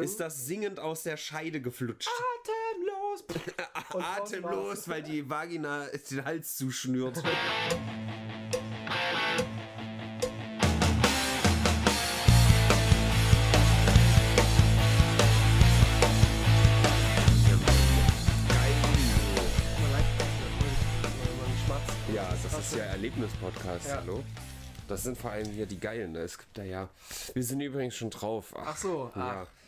ist das singend aus der Scheide geflutscht. atemlos. Atemlos, weil die Vagina den Hals zuschnürt. Das ist ja Erlebnis-Podcast, Ja. hallo? Das sind vor allem hier die Geilen. ne? Es gibt da ja. Wir sind übrigens schon drauf. Ach so, Ja. ach.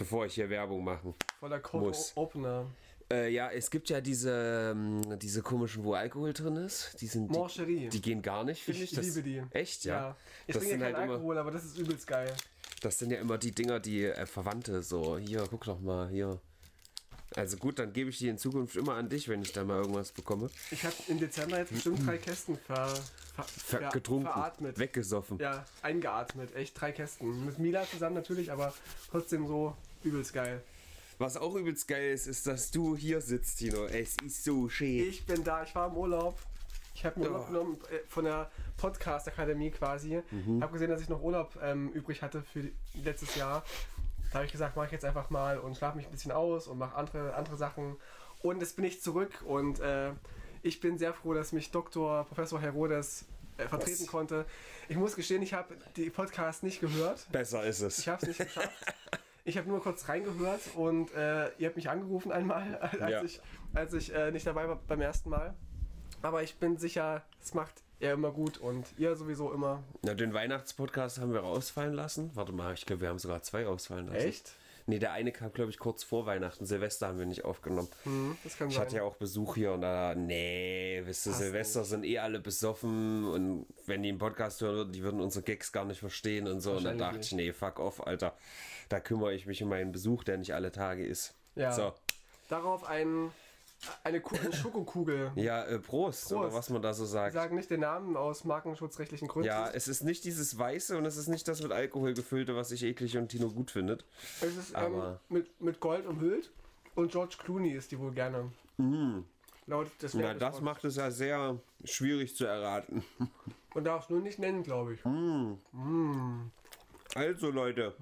Bevor ich hier Werbung mache. Voller Code Muss. Opener. Äh, ja, es gibt ja diese, ähm, diese komischen, wo Alkohol drin ist. Die sind. Moncherie. Die, die gehen gar nicht, finde ich. Ich Das- liebe die. Echt, ja? Ja. Ich das, trinke ja keinen halt immer, Alkohol, aber das ist übelst geil. das sind ja immer die Dinger, die äh, Verwandte so. Hier, guck doch mal, hier. Also gut, dann gebe ich die in Zukunft immer an dich, wenn ich da mal irgendwas bekomme. Ich habe im Dezember jetzt bestimmt drei Kästen ver, ver, Ver getrunken, veratmet. weggesoffen. Ja, eingeatmet. Echt drei Kästen. Mit Mila zusammen natürlich, aber trotzdem so übelst geil. Was auch übelst geil ist, ist, dass du hier sitzt, Tino. Es ist so schön. Ich bin da, ich war im Urlaub. Ich habe mir Urlaub Ja. genommen äh, von der Podcast-Akademie quasi. Mhm. Habe gesehen, dass ich noch Urlaub ähm, übrig hatte für letztes Jahr. Da habe ich gesagt, mache ich jetzt einfach mal und schlafe mich ein bisschen aus und mache andere, andere Sachen. Und jetzt bin ich zurück und äh, ich bin sehr froh, dass mich Dr. Professor Herodes äh, vertreten Was? konnte. Ich muss gestehen, ich habe die Podcast nicht gehört. Besser ist es. Ich habe es nicht geschafft. Ich habe nur kurz reingehört und äh, ihr habt mich angerufen einmal, als Ja. ich, als ich äh, nicht dabei war beim ersten Mal. Aber ich bin sicher, es macht er immer gut und ihr sowieso immer. Na, den Weihnachtspodcast haben wir rausfallen lassen. Warte mal, ich glaube, wir haben sogar zwei ausfallen lassen. Echt? Nee, der eine kam, glaube ich, kurz vor Weihnachten. Silvester haben wir nicht aufgenommen. Hm, das kann Ich sein. hatte ja auch Besuch hier und da, nee, wisst ihr, Silvester sind eh alle besoffen und wenn die einen Podcast hören würden, die würden unsere Gags gar nicht verstehen und so. Und dann Wahrscheinlich dachte ich, nee, fuck off, Alter. Da kümmere ich mich um meinen Besuch, der nicht alle Tage ist. Ja. So, Darauf ein, eine, Ku- eine Schokokugel. ja, äh, Prost, oder Prost. was man da so Wir sagt. sagen nicht den Namen aus markenschutzrechtlichen Gründen. Ja, es ist nicht dieses Weiße und es ist nicht das mit Alkohol gefüllte, was ich eklig und Tino gut findet. es ist ähm, aber- mit, mit Gold umhüllt und George Clooney ist die wohl gerne. Laut des Mm. Na, das macht es ja sehr schwierig zu erraten. Man darf es nur nicht nennen, glaube ich. Also Leute,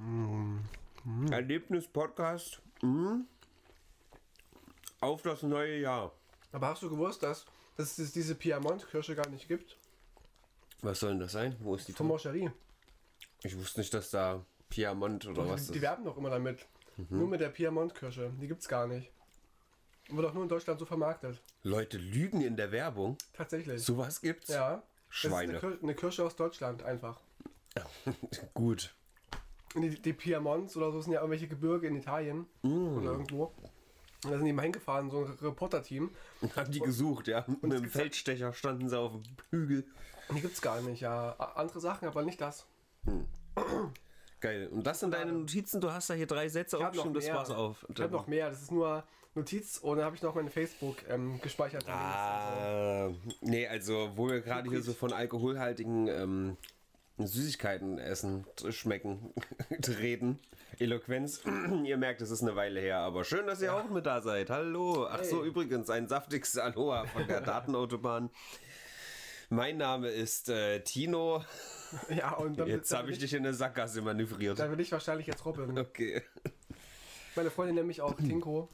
Erlebnis-Podcast mhm. auf das neue Jahr. Aber hast du gewusst, dass, dass es diese Piemont-Kirsche gar nicht gibt? Was soll denn das sein? Wo ist die Von Tom Moncherie. Ich wusste nicht, dass da Piemont oder was Die, das die werben doch immer damit. Nur mit der Piemont-Kirsche. Die gibt's gar nicht. Wird auch nur in Deutschland so vermarktet. Leute lügen in der Werbung. Tatsächlich. Sowas gibt's? ja. Schweine. Das ist eine, Kir eine Kirsche aus Deutschland einfach. Gut. Und die, die Piemonts oder so sind ja irgendwelche Gebirge in Italien oder irgendwo. Und da sind die mal hingefahren, so ein Reporter-Team. Haben die gesucht, ja. Mit dem gibt's- Feldstecher standen sie auf dem Hügel. Und die gibt's gar nicht, ja. Andere Sachen, aber nicht das. Geil. Und das sind deine Notizen. Du hast da hier drei Sätze Ich hab noch aufgeschrieben. Das war's auf. Ich habe noch mehr. Das ist nur Notiz und dann habe ich noch meine Facebook ähm, gespeichert. Ah, nee, also wo wir gerade hier so von alkoholhaltigen ähm, Süßigkeiten essen, schmecken, reden, Eloquenz. ihr merkt, es ist eine Weile her, aber schön, dass ihr auch mit da seid. Hallo. Ach so, Hey. übrigens, ein saftiges Aloha von der Datenautobahn. Mein Name ist äh, Tino. Ja, und dann, Jetzt habe ich dich in eine Sackgasse manövriert. Dann bin ich wahrscheinlich jetzt Robin. Okay. Meine Freundin nennt mich auch Tinko.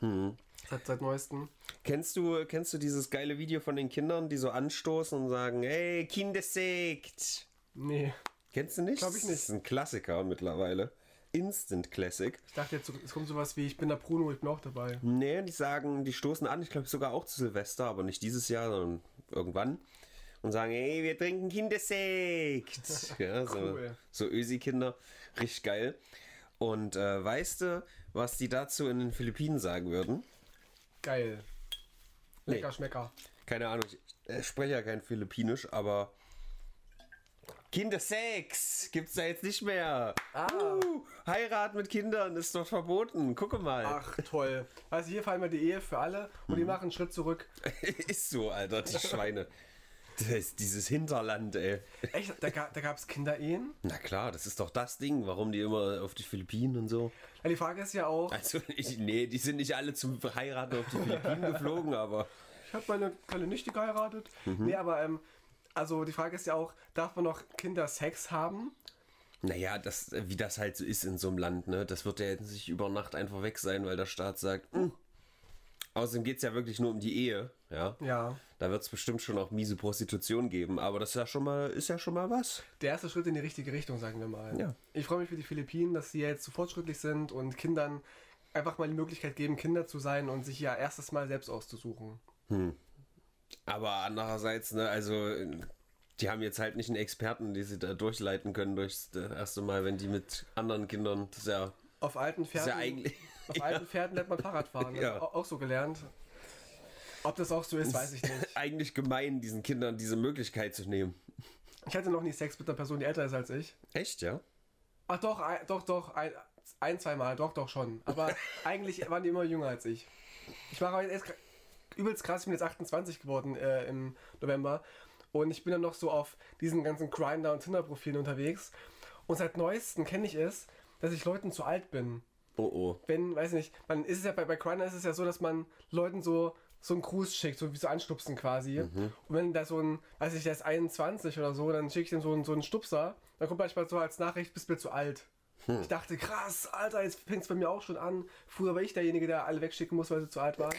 Hm. Seit, seit neuestem. Kennst du, kennst du dieses geile Video von den Kindern, die so anstoßen und sagen, hey, Kindersekt? Nee. Kennst du nicht? Glaub ich nicht. Das ist ein Klassiker mittlerweile. Instant Classic. Ich dachte jetzt, es kommt sowas wie, ich bin der Bruno, ich bin auch dabei. Nee, die sagen, die stoßen an, ich glaube sogar auch zu Silvester, aber nicht dieses Jahr, sondern irgendwann. Und sagen, hey, wir trinken Kindersekt. Ja, so, Cool. so Ösi-Kinder. Richtig geil. Und äh, weißt du, was die dazu in den Philippinen sagen würden? Geil. Lecker Nee. Schmecker. Keine Ahnung, ich äh, spreche ja kein Philippinisch, aber Kindersex gibt's da jetzt nicht mehr. Ah. Uh, Heirat mit Kindern ist doch verboten. Gucke mal. Ach, toll. Also hier fallen wir die Ehe für alle und Mhm. die machen einen Schritt zurück. ist so, Alter, die Schweine. Das ist dieses Hinterland, ey. Echt? Da, da gab es Kinderehen? Na klar, das ist doch das Ding, warum die immer auf die Philippinen und so. Ja, die Frage ist ja auch, Also, ich, nee, die sind nicht alle zum Heiraten auf die Philippinen geflogen, aber ich habe meine kleine Nichte geheiratet. Mhm. Nee, aber ähm, also die Frage ist ja auch, darf man noch Kindersex haben? Naja, das, wie das halt so ist in so einem Land, ne? Das wird ja jetzt nicht über Nacht einfach weg sein, weil der Staat sagt, "Hm." Außerdem geht es ja wirklich nur um die Ehe, ja. Ja. Da wird es bestimmt schon auch miese Prostitution geben, aber das ist ja schon mal, ist ja schon mal was. Der erste Schritt in die richtige Richtung, sagen wir mal. Ja. Ich freue mich für die Philippinen, dass sie jetzt so fortschrittlich sind und Kindern einfach mal die Möglichkeit geben, Kinder zu sein und sich ja erstes Mal selbst auszusuchen. Aber andererseits, ne, also die haben jetzt halt nicht einen Experten, die sie da durchleiten können durchs das erste Mal, wenn die mit anderen Kindern, das ist ja, Auf alten Pferden, ja eigentlich. auf alten Pferden lernt man Fahrrad fahren. Ja. Auch so gelernt. Ob das auch so ist, weiß ich nicht. eigentlich gemein, diesen Kindern diese Möglichkeit zu nehmen. Ich hatte noch nie Sex mit einer Person, die älter ist als ich. Echt, ja? Ach doch, ein, doch, doch, ein, ein zwei Mal, doch, doch schon. Aber eigentlich waren die immer jünger als ich. Ich war aber jetzt übelst krass, ich bin jetzt 28 geworden äh, im November. Und ich bin dann noch so auf diesen ganzen Grinder- und Tinder-Profilen unterwegs. Und seit neuestem kenne ich es, dass ich Leuten zu alt bin. Oh oh. Wenn, weiß nicht, man ist es ja bei, bei Grindr ist es ja so, dass man Leuten so so einen Gruß schickt, so wie so anstupsen quasi. Und wenn da so ein, weiß ich, der ist 21 oder so, dann schicke ich dem so einen, so einen Stupser. Dann kommt manchmal so als Nachricht, bist mir zu alt. Ich dachte, krass, Alter, jetzt fängt es bei mir auch schon an. Früher war ich derjenige, der alle wegschicken muss, weil sie zu alt waren.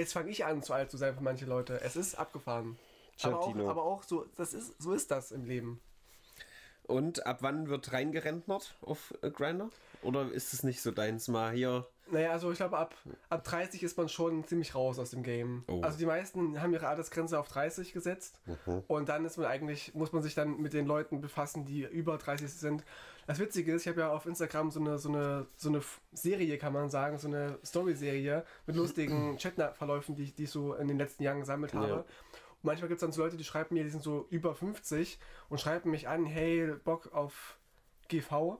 Jetzt fange ich an, zu alt zu sein für manche Leute. Es ist abgefahren. Aber auch, aber auch so, das ist, so ist das im Leben. Und ab wann wird reingerentnert auf äh, Grinder? Oder ist es nicht so deins mal hier? Naja, also ich glaube, ab, ab 30 ist man schon ziemlich raus aus dem Game. Oh. Also die meisten haben ihre Altersgrenze auf 30 gesetzt. Und dann ist man eigentlich, muss man sich dann mit den Leuten befassen, die über 30 sind. Das Witzige ist, ich habe ja auf Instagram so eine, so eine, so eine Serie, kann man sagen, so eine Story-Serie mit lustigen Chatverläufen, die, ich- die ich so in den letzten Jahren gesammelt habe. Ja. Und manchmal gibt es dann so Leute, die schreiben mir, die sind so über 50 und schreiben mich an, hey, Bock auf GV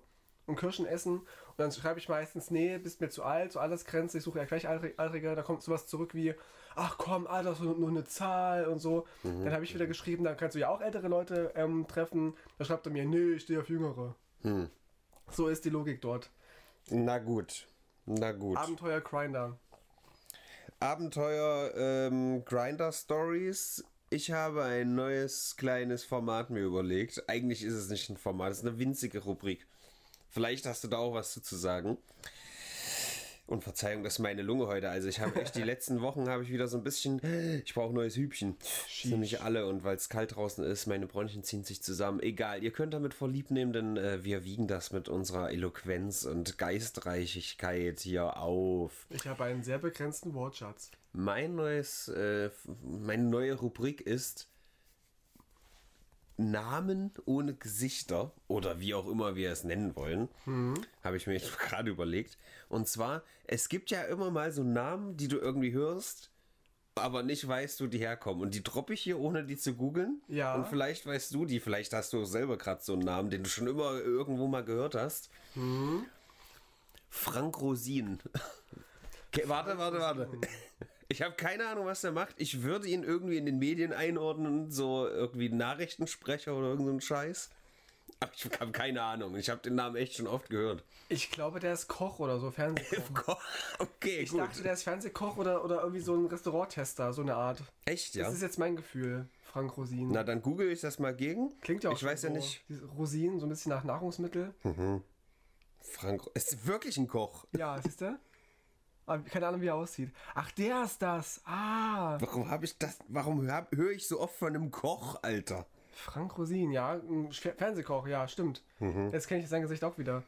und Kirschen essen. Und dann schreibe ich meistens, nee, bist mir zu alt, so Altersgrenze, ich suche ja Gleichaltrige. Da kommt sowas zurück wie, ach komm, Alter, so nur eine Zahl und so. Dann habe ich wieder geschrieben, dann kannst du ja auch ältere Leute ähm, treffen. Da schreibt er mir, nee, ich stehe auf Jüngere. So ist die Logik dort. Na gut. Na gut. Abenteuer Grinder. Abenteuer ähm, Grinder Stories. Ich habe ein neues kleines Format mir überlegt. Eigentlich ist es nicht ein Format, es ist eine winzige Rubrik. Vielleicht hast du da auch was zu, sagen. Und Verzeihung, das ist meine Lunge heute. Also ich habe echt die letzten Wochen habe ich wieder so ein bisschen, ich brauche neues Hübchen. Sind nämlich alle und weil es kalt draußen ist, meine Bronchien ziehen sich zusammen. Egal, ihr könnt damit vorlieb nehmen, denn äh, wir wiegen das mit unserer Eloquenz und Geistreichigkeit hier auf. Ich habe einen sehr begrenzten Wortschatz. Mein neues, äh, meine neue Rubrik ist Namen ohne Gesichter oder wie auch immer wir es nennen wollen, habe ich mir gerade überlegt. Und zwar, es gibt ja immer mal so Namen, die du irgendwie hörst, aber nicht weißt, wo die herkommen. Und die droppe ich hier, ohne die zu googeln. Ja. Und vielleicht weißt du die, vielleicht hast du selber gerade so einen Namen, den du schon immer irgendwo mal gehört hast. Frank Rosin. Okay, warte, warte, warte. Ich habe keine Ahnung, was er macht. Ich würde ihn irgendwie in den Medien einordnen, so irgendwie Nachrichtensprecher oder irgend so Scheiß. Aber ich habe keine Ahnung. Ich habe den Namen echt schon oft gehört. Ich glaube, der ist Koch oder so, Fernsehkoch. Okay, Ich gut. dachte, der ist Fernsehkoch oder, oder irgendwie so ein Restauranttester, so eine Art. Echt, ja? Das ist jetzt mein Gefühl, Frank Rosin. Na, dann google ich das mal gegen. Klingt ja auch Ich weiß ja so, nicht. diese Rosinen, so ein bisschen nach Nahrungsmittel. Frank, ist wirklich ein Koch. Ja, siehst du? Aber keine Ahnung, wie er aussieht. Ach, der ist das. Ah, Warum habe ich das? Warum höre hör ich so oft von einem Koch, Alter? Frank Rosin, ja. Ein Fer- Fernsehkoch, ja, stimmt. Mhm. Jetzt kenne ich sein Gesicht auch wieder.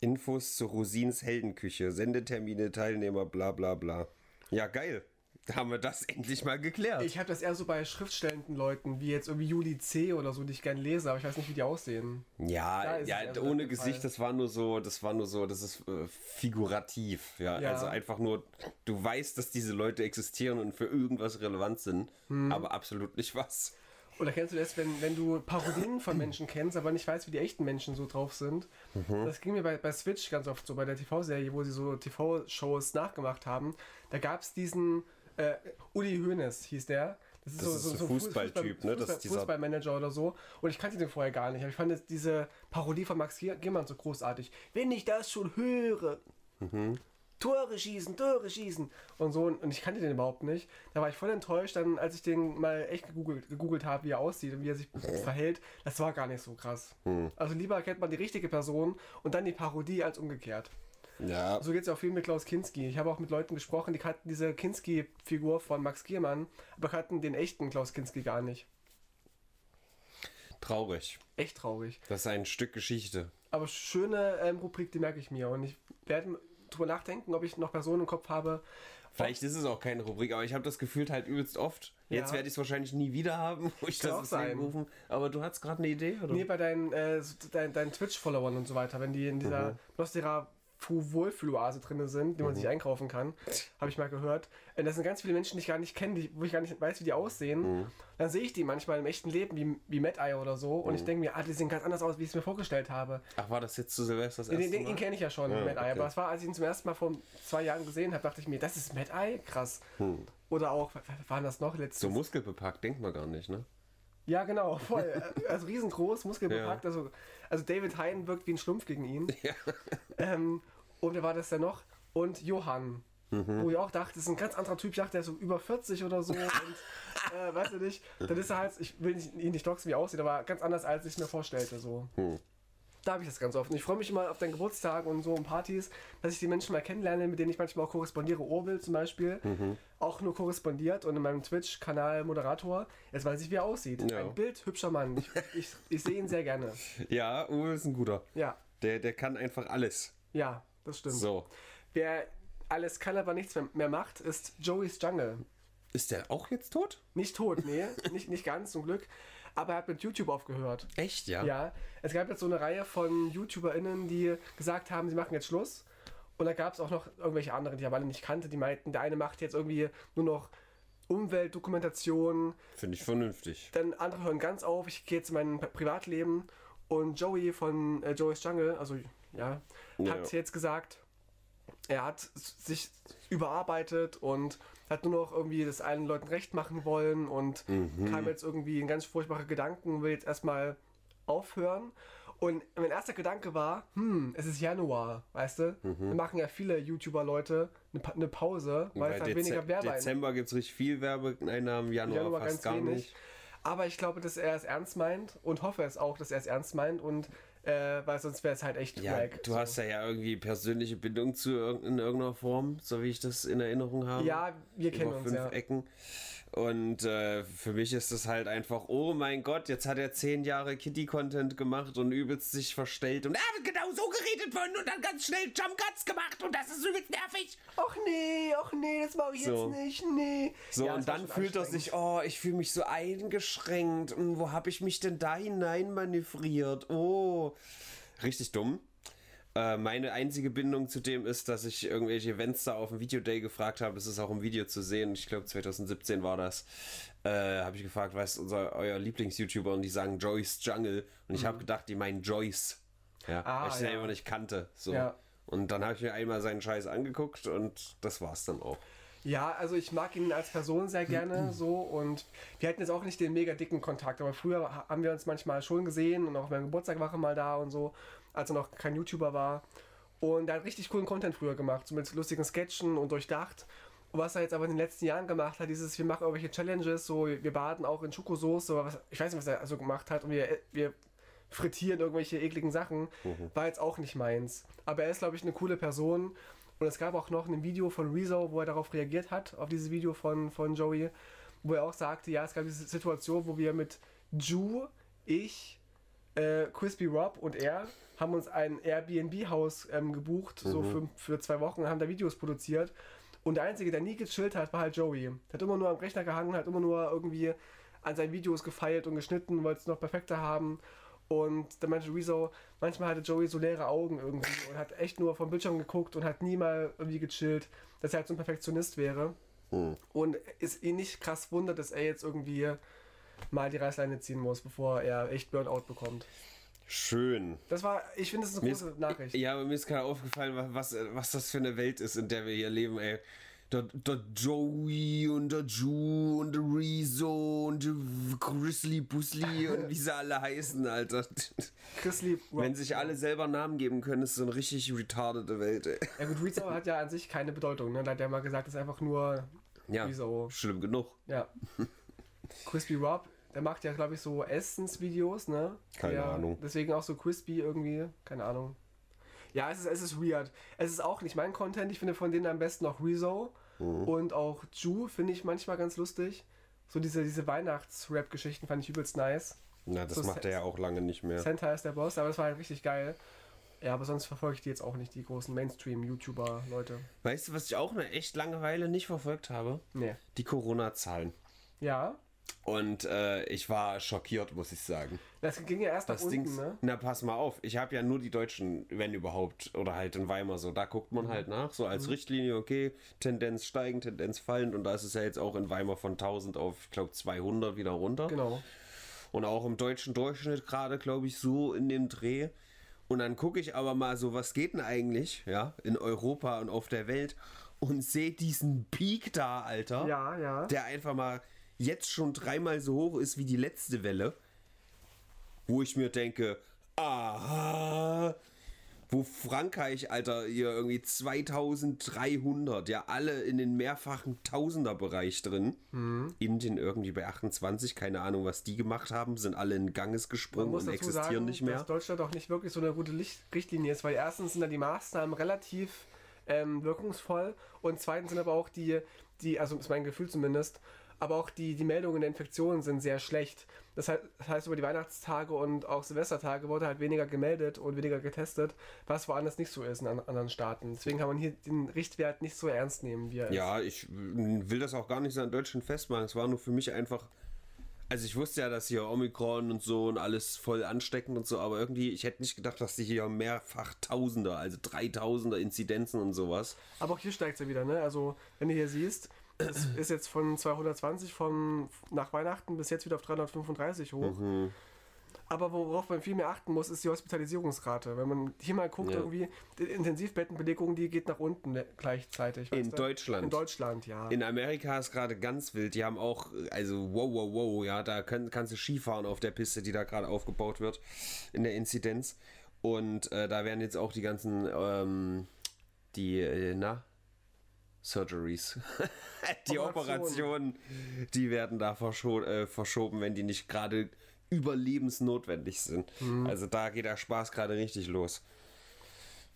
Infos zu Rosins Heldenküche, Sendetermine, Teilnehmer, bla bla bla. Ja, geil. Da haben wir das endlich mal geklärt. Ich habe das eher so bei schriftstellenden Leuten, wie jetzt irgendwie Juli C. oder so, die ich gerne lese, aber ich weiß nicht, wie die aussehen. Ja, ja, so ohne Gesicht, Fall. das war nur so, das war nur so, das ist äh, figurativ. Ja, Ja. also einfach nur, du weißt, dass diese Leute existieren und für irgendwas relevant sind, Hm. aber absolut nicht was. Oder kennst du das, wenn, wenn du Parodien von Menschen kennst, aber nicht weißt, wie die echten Menschen so drauf sind? Mhm. Das ging mir bei, bei Switch ganz oft so, bei der TV-Serie, wo sie so TV-Shows nachgemacht haben. Da gab es diesen äh, Uli Hoeneß, hieß der. Das ist so ein Fußballtyp, ne? Das Fußball, ist dieser- Fußballmanager oder so. Und ich kannte den vorher gar nicht. Aber ich fand jetzt diese Parodie von Max Giermann so großartig. Wenn ich das schon höre. Tore schießen, Tore schießen und so. Und ich kannte den überhaupt nicht. Da war ich voll enttäuscht, dann, als ich den mal echt gegoogelt, gegoogelt habe, wie er aussieht und wie er sich verhält. Das war gar nicht so krass. Hm. Also lieber kennt man die richtige Person und dann die Parodie als umgekehrt. Ja. So geht es ja auch viel mit Klaus Kinski. Ich habe auch mit Leuten gesprochen, die kannten diese Kinski-Figur von Max Giermann, aber kannten den echten Klaus Kinski gar nicht. Traurig. Echt traurig. Das ist ein Stück Geschichte. Aber schöne ähm, Rubrik, die merke ich mir. Und ich werde drüber nachdenken, ob ich noch Personen im Kopf habe. Vielleicht ist es auch keine Rubrik, aber ich habe das gefühlt halt übelst oft. Jetzt Ja. werde ich es wahrscheinlich nie wieder haben, wo ich Kann das sein. Rufen. Aber du hast gerade eine Idee, oder? Nee, bei deinen, äh, so dein, deinen Twitch-Followern und so weiter, wenn die in dieser Mhm. Nostera Wohlfühloase drin sind, die man sich einkaufen kann, habe ich mal gehört. Äh, Das sind ganz viele Menschen, die ich gar nicht kenne, die, wo ich gar nicht weiß, wie die aussehen. Mhm. Dann sehe ich die manchmal im echten Leben, wie, wie Mad Eye oder so, und ich Mhm. denke mir, ah, die sehen ganz anders aus, wie ich es mir vorgestellt habe. Ach, war das jetzt zu Silvester das Den, erste den, den Mal? kenne ich ja schon, Ja, Mad Eye. okay. Aber das war, als ich ihn zum ersten Mal vor zwei Jahren gesehen habe, dachte ich mir, das ist Mad Eye? Krass. Hm. Oder auch, was was war das noch letztes? So muskelbepackt, denkt man gar nicht, ne? Ja, genau, voll. Also riesengroß, muskelbepackt. Ja. Also, also David Hein wirkt wie ein Schlumpf gegen ihn. Ja. Ähm, und wer war das denn noch? Und Johann. Mhm. Wo ich auch dachte, das ist ein ganz anderer Typ. Ich dachte, der ist so über 40 oder so. und, äh, weißt du nicht? Dann ist er halt, ich will nicht, ihn nicht doxen, wie er aussieht, aber ganz anders, als ich es mir vorstellte. So. Hm. Da habe ich das ganz oft. Und ich freue mich immer auf deinen Geburtstag und so und Partys, dass ich die Menschen mal kennenlerne, mit denen ich manchmal auch korrespondiere. Orwell zum Beispiel, Mhm. auch nur korrespondiert und in meinem Twitch-Kanal Moderator. Jetzt weiß ich, wie er aussieht. Ja. Ein bildhübscher Mann. Ich, ich, ich sehe ihn sehr gerne. Ja, Uwe ist ein guter. Ja, Der, der kann einfach alles. ja, das stimmt. So. Wer alles kann, aber nichts mehr, mehr macht, ist Joey's Jungle. Ist der auch jetzt tot? Nicht tot, nee, nicht, nicht ganz zum Glück. Aber er hat mit YouTube aufgehört. Echt, ja? Ja, es gab jetzt so eine Reihe von YouTuberInnen, die gesagt haben, sie machen jetzt Schluss. Und da gab es auch noch irgendwelche anderen, die ich aber alle nicht kannte, die meinten, der eine macht jetzt irgendwie nur noch Umweltdokumentation, Finde ich vernünftig. dann andere hören ganz auf, ich gehe jetzt in mein Pri- Privatleben. Und Joey von äh, Joey's Jungle, also ja, Ja. hat jetzt gesagt, er hat sich überarbeitet und hat nur noch irgendwie das allen Leuten recht machen wollen und kam jetzt irgendwie in ganz furchtbare Gedanken, will jetzt erstmal aufhören. Und mein erster Gedanke war, hm, es ist Januar, weißt du? Wir machen ja viele YouTuber-Leute eine, Pa- eine Pause, weil es halt Dez weniger Werbe Dezember gibt es richtig viel Werbeeinnahmen, Januar, Januar fast ganz gar wenig. nicht. Aber ich glaube, dass er es ernst meint und hoffe es auch, dass er es ernst meint und äh, weil sonst wäre es halt echt Ja, wack. du so. hast ja, ja irgendwie persönliche Bindung zu irg in irgendeiner Form, so wie ich das in Erinnerung habe. Ja, wir kennen über uns fünf ja. Ecken. Und äh, für mich ist das halt einfach, oh mein Gott, jetzt hat er zehn Jahre Kitty-Content gemacht und übelst sich verstellt und er hat genau so geredet worden und dann ganz schnell Jump Cuts gemacht und das ist übelst nervig. Ach nee, ach nee, das mache ich So. jetzt nicht, nee. So, Ja, und es dann fühlt er sich, oh, ich fühle mich so eingeschränkt. Und wo habe ich mich denn da hinein manövriert? Oh, richtig dumm. Äh, meine einzige Bindung zu dem ist, dass ich irgendwelche Events da auf dem Videoday gefragt habe. Es ist auch im Video zu sehen. Ich glaube, 2017 war das. Äh, habe ich gefragt, was ist unser, euer Lieblings-YouTuber? Und die sagen Joyce Jungle. Und ich habe gedacht, die meinen Joyce. Ja, Ah, weil ich ja. nicht kannte. So. Ja. Und dann habe ich mir einmal seinen Scheiß angeguckt und das war's dann auch. Ja, also ich mag ihn als Person sehr gerne so und wir hatten jetzt auch nicht den mega dicken Kontakt, aber früher ha- haben wir uns manchmal schon gesehen und auch beim Geburtstag war er mal da und so, als er noch kein YouTuber war. Und er hat richtig coolen Content früher gemacht, so mit lustigen Sketchen und durchdacht. Und was er jetzt aber in den letzten Jahren gemacht hat, dieses, wir machen irgendwelche Challenges, so wir baden auch in Schokosoße, oder was, ich weiß nicht, was er so gemacht hat und wir, wir frittieren irgendwelche ekligen Sachen, war jetzt auch nicht meins. Aber er ist, glaube ich, eine coole Person. Und es gab auch noch ein Video von Rezo, wo er darauf reagiert hat, auf dieses Video von, von Joey, wo er auch sagte, ja, es gab diese Situation, wo wir mit Ju, ich, äh, Crispy Rob und er haben uns ein Airbnb-Haus ähm, gebucht, so für, für zwei Wochen, haben da Videos produziert. Und der Einzige, der nie gechillt hat, war halt Joey. Der hat immer nur am Rechner gehangen, hat immer nur irgendwie an seinen Videos gefeilt und geschnitten, wollte es noch perfekter haben. Und dann meinte Rezo, manchmal hatte Joey so leere Augen irgendwie und hat echt nur vom Bildschirm geguckt und hat nie mal irgendwie gechillt, dass er halt so ein Perfektionist wäre. Und es ihn nicht krass wundert, dass er jetzt irgendwie mal die Reißleine ziehen muss, bevor er echt Burnout bekommt. Schön. Das war, ich finde, das ist eine große ist, Nachricht. Ja, aber mir ist gerade aufgefallen, was, was das für eine Welt ist, in der wir hier leben, ey. der, der Joey und der Ju und der Rezo und der Grizzly Busly und wie sie alle heißen, Alter. Grizzly. Wenn sich alle selber Namen geben können, ist so eine richtig retardete Welt, ey. Ja gut, Rezo hat ja an sich keine Bedeutung, ne? Da hat er mal gesagt, das ist einfach nur Ja, Rezo. schlimm genug. Ja. Crispy Rob, der macht ja, glaube ich, so Essensvideos, ne? Keine der, Ahnung. Deswegen auch so crispy irgendwie, keine Ahnung. Ja, es ist, es ist weird. Es ist auch nicht mein Content. Ich finde von denen am besten auch Rezo Mhm. und auch Ju finde ich manchmal ganz lustig. So diese, diese Weihnachts-Rap-Geschichten fand ich übelst nice. Na, das So macht er ja auch lange nicht mehr. Santa ist der Boss, aber das war halt richtig geil. Ja, aber sonst verfolge ich die jetzt auch nicht, die großen Mainstream-YouTuber-Leute. Weißt du, was ich auch eine echt Langeweile nicht verfolgt habe? Nee. Die Corona-Zahlen. Ja, Und äh, ich war schockiert, muss ich sagen. das ging ja erst Das nach Ding, unten, ne? na pass mal auf, ich habe ja nur die Deutschen, wenn überhaupt, oder halt in Weimar so, da guckt man halt nach, so als Richtlinie, okay, Tendenz steigend, Tendenz fallend und da ist es ja jetzt auch in Weimar von 1000 auf, ich glaube, 200 wieder runter. Genau. Und auch im deutschen Durchschnitt gerade, glaube ich, so in dem Dreh. Und dann gucke ich aber mal so, was geht denn eigentlich, ja, in Europa und auf der Welt und sehe diesen Peak da, Alter Ja, ja. der einfach mal jetzt schon dreimal so hoch ist wie die letzte Welle, wo ich mir denke, aha, wo Frankreich, Alter, hier irgendwie 2300, ja, alle in den mehrfachen Tausenderbereich drin. Mhm. Indien irgendwie bei 28, keine Ahnung, was die gemacht haben, sind alle in Ganges gesprungen und existieren sagen, nicht mehr. dass Deutschland auch nicht wirklich so eine gute Licht Richtlinie ist, weil erstens sind da die Maßnahmen relativ ähm, wirkungsvoll und zweitens sind aber auch die, die, also ist mein Gefühl zumindest, aber auch die, die Meldungen der Infektionen sind sehr schlecht. Das heißt, über die Weihnachtstage und auch Silvestertage wurde halt weniger gemeldet und weniger getestet, was woanders nicht so ist in an- anderen Staaten. Deswegen kann man hier den Richtwert nicht so ernst nehmen, wie er ist. Ja, ich will das auch gar nicht so an Deutschland festmachen. Es war nur für mich einfach. Also ich wusste ja, dass hier Omikron und so und alles voll ansteckend und so, aber irgendwie, ich hätte nicht gedacht, dass die hier mehrfach Tausender, also Dreitausender Inzidenzen und sowas. Aber auch hier steigt es ja wieder, ne? Also, wenn du hier siehst, es ist jetzt von 220 von nach Weihnachten bis jetzt wieder auf 335 hoch. Mhm. Aber worauf man viel mehr achten muss, ist die Hospitalisierungsrate. Wenn man hier mal guckt, Ja. irgendwie, die Intensivbettenbelegung, die geht nach unten ne- gleichzeitig. In du? Deutschland. In Deutschland, ja. In Amerika ist gerade ganz wild. Die haben auch, also wow, wow, wow, ja, da können, kannst du Skifahren auf der Piste, die da gerade aufgebaut wird, in der Inzidenz. Und äh, da werden jetzt auch die ganzen, ähm, die, äh, na, Surgeries, die Operationen. Die werden da verscho äh, verschoben, wenn die nicht gerade überlebensnotwendig sind. Also da geht der Spaß gerade richtig los.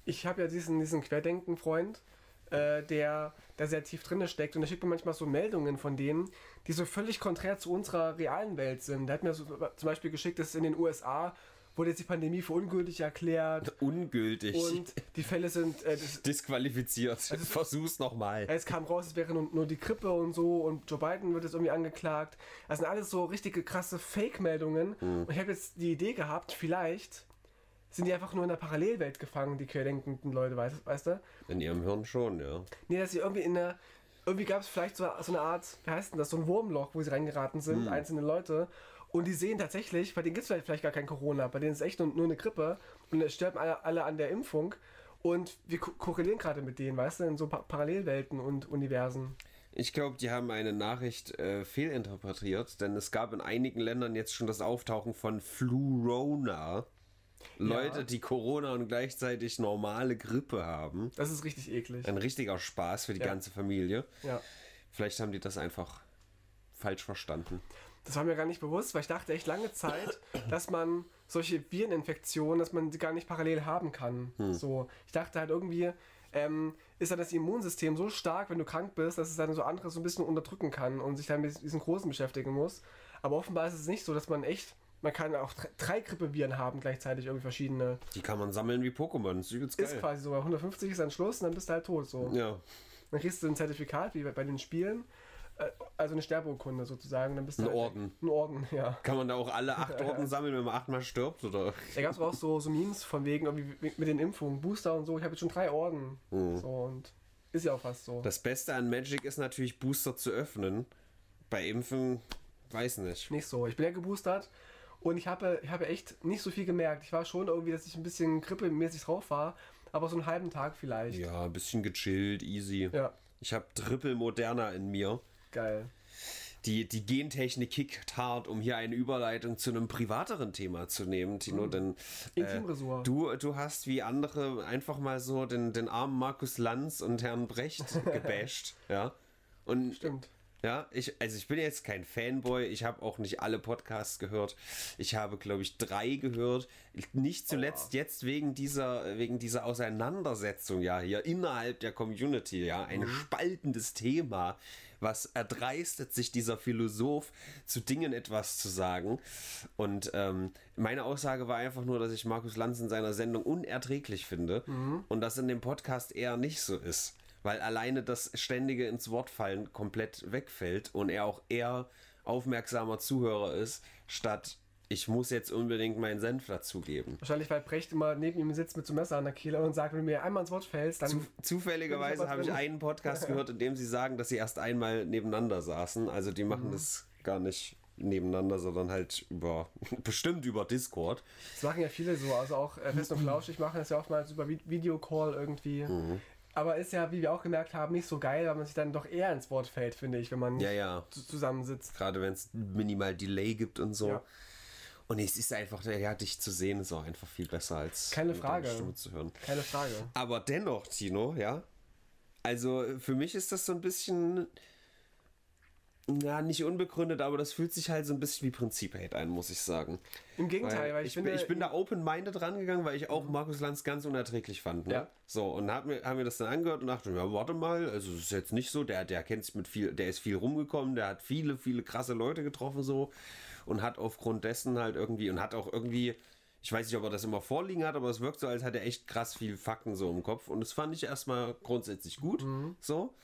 ich habe ja diesen, diesen Querdenken-Freund, äh, der da sehr tief drin steckt und der schickt mir manchmal so Meldungen von denen, die so völlig konträr zu unserer realen Welt sind. Der hat mir so zum Beispiel geschickt, dass in den USA wurde jetzt die Pandemie für ungültig erklärt Ungültig. und die Fälle sind, äh, Disqualifiziert. Versuch's nochmal. es kam raus, es wäre nur, nur die Grippe und so und Joe Biden wird jetzt irgendwie angeklagt. Das sind alles so richtige krasse Fake-Meldungen und ich habe jetzt die Idee gehabt, vielleicht sind die einfach nur in der Parallelwelt gefangen, die querdenkenden Leute, weißt, weißt du? In ihrem Hirn schon, ja. Nee, dass sie irgendwie in der. Irgendwie gab es vielleicht so, so eine Art, wie heißt denn das, so ein Wurmloch, wo sie reingeraten sind, einzelne Leute. Und die sehen tatsächlich, bei denen gibt es vielleicht, vielleicht gar kein Corona, bei denen ist echt nur, nur eine Grippe und es sterben alle, alle an der Impfung. Und wir ko korrelieren gerade mit denen, weißt du, in so pa Parallelwelten und Universen. Ich glaube, die haben eine Nachricht äh, fehlinterpretiert, denn es gab in einigen Ländern jetzt schon das Auftauchen von Flurona. Leute, die Corona und gleichzeitig normale Grippe haben. Das ist richtig eklig. Ein richtiger Spaß für die Ja. ganze Familie. Ja. Vielleicht haben die das einfach falsch verstanden. Das war mir gar nicht bewusst, weil ich dachte echt lange Zeit, dass man solche Vireninfektionen, dass man sie gar nicht parallel haben kann. So, ich dachte halt irgendwie, ähm, ist dann das Immunsystem so stark, wenn du krank bist, dass es dann so andere so ein bisschen unterdrücken kann und sich dann mit diesen Großen beschäftigen muss. Aber offenbar ist es nicht so, dass man echt, man kann auch drei- Grippeviren haben gleichzeitig, irgendwie verschiedene. Die kann man sammeln wie Pokémon. Das ist übelst Ist geil. quasi so, bei 150 ist dann Schluss und dann bist du halt tot. So. Ja. Dann kriegst du ein Zertifikat, wie bei- bei den Spielen, also eine Sterbeurkunde sozusagen. Dann bist du Ein halt. Orden. Ein Orden, ja. Kann man da auch alle acht Orden sammeln, wenn man achtmal stirbt? Oder? Da gab es auch so, so Memes von wegen mit- den Impfungen, Booster und so. Ich habe jetzt schon drei Orden. So und ist ja auch fast so. Das Beste an Magic ist natürlich, Booster zu öffnen. Bei Impfen, weiß nicht. Nicht so. Ich bin ja geboostert und ich habe, ich habe echt nicht so viel gemerkt. Ich war schon irgendwie, dass ich ein bisschen grippemäßig drauf war, aber so einen halben Tag vielleicht. Ja, ein bisschen gechillt, easy. Ja. Ich habe Triple Moderna in mir. Geil. Die, die Gentechnik kickt hart, um hier eine Überleitung zu einem privateren Thema zu nehmen, Tino. Mhm. Denn äh, du, du hast wie andere einfach mal so den, den armen Markus Lanz und Herrn Brecht gebasht. ja. Und Stimmt. Ja, ich, also ich bin jetzt kein Fanboy, ich habe auch nicht alle Podcasts gehört. Ich habe, glaube ich, drei gehört. Nicht zuletzt oh. jetzt wegen dieser, wegen dieser Auseinandersetzung ja hier innerhalb der Community, ja, ein mhm. spaltendes Thema. Was erdreistet sich dieser Philosoph, zu Dingen etwas zu sagen? Und ähm, meine Aussage war einfach nur, dass ich Markus Lanz in seiner Sendung unerträglich finde mhm. und das in dem Podcast eher nicht so ist weil alleine das ständige ins Wort fallen komplett wegfällt und er auch eher aufmerksamer Zuhörer ist, statt ich muss jetzt unbedingt meinen Senf dazugeben. Wahrscheinlich, weil Brecht immer neben ihm sitzt mit so Messer an der Kehle und sagt, wenn du mir einmal ins Wort fällst, dann. Zu, zufälligerweise habe ich einen Podcast gehört, in dem sie sagen, dass sie erst einmal nebeneinander saßen. Also die machen mhm. das gar nicht nebeneinander, sondern halt über, bestimmt über Discord. Das machen ja viele so, also auch äh, Fest und Flauschig machen das ja oftmals über Videocall irgendwie. Mhm. Aber ist ja, wie wir auch gemerkt haben, nicht so geil, weil man sich dann doch eher ins Wort fällt, finde ich, wenn man ja, ja. zusammensitzt. Gerade wenn es minimal Delay gibt und so. Ja. Und es ist einfach, ja, dich zu sehen, ist auch einfach viel besser als Keine Frage. Stimme zu hören. Keine Frage. Aber dennoch, Tino, ja. Also für mich ist das so ein bisschen ja, nicht unbegründet, aber das fühlt sich halt so ein bisschen wie Prinzip-Hate ein, muss ich sagen. Im Gegenteil, weil, weil ich, ich, bin, ich bin da open-minded rangegangen, weil ich auch mhm. Markus Lanz ganz unerträglich fand. Ne? Ja. So, und hab mir, haben mir das dann angehört und dachte, ja, warte mal, also es ist jetzt nicht so, der, der kennt sich mit viel, der ist viel rumgekommen, der hat viele, viele krasse Leute getroffen so und hat aufgrund dessen halt irgendwie und hat auch irgendwie ich weiß nicht, ob er das immer vorliegen hat, aber es wirkt so, als hätte er echt krass viel Fakten so im Kopf. Und das fand ich erstmal grundsätzlich gut. Mhm. So.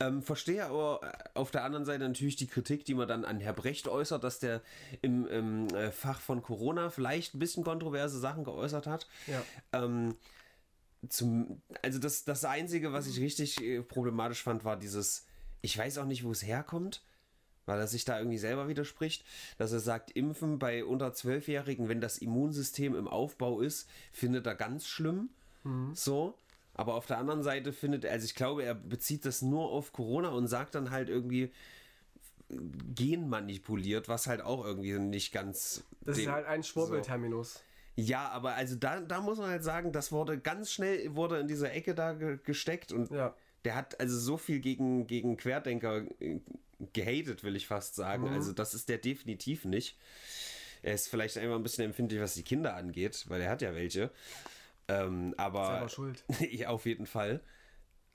Ähm, verstehe aber auf der anderen Seite natürlich die Kritik, die man dann an Herr Brecht äußert, dass der im, im äh, Fach von Corona vielleicht ein bisschen kontroverse Sachen geäußert hat. Ja. Ähm, zum, also das, das Einzige, was ich richtig äh, problematisch fand, war dieses, ich weiß auch nicht, wo es herkommt weil er sich da irgendwie selber widerspricht, dass er sagt, Impfen bei unter Zwölfjährigen, wenn das Immunsystem im Aufbau ist, findet er ganz schlimm. Mhm. So. Aber auf der anderen Seite findet er, also ich glaube, er bezieht das nur auf Corona und sagt dann halt irgendwie genmanipuliert, was halt auch irgendwie nicht ganz. Das ist halt ein Schwurbelterminus. So. Ja, aber also da, da muss man halt sagen, das wurde ganz schnell wurde in dieser Ecke da gesteckt und ja. der hat also so viel gegen, gegen Querdenker äh, gehatet, will ich fast sagen. Mhm. Also das ist der definitiv nicht. Er ist vielleicht einfach ein bisschen empfindlich, was die Kinder angeht, weil er hat ja welche. Ähm, aber Selber schuld. ja, auf jeden Fall.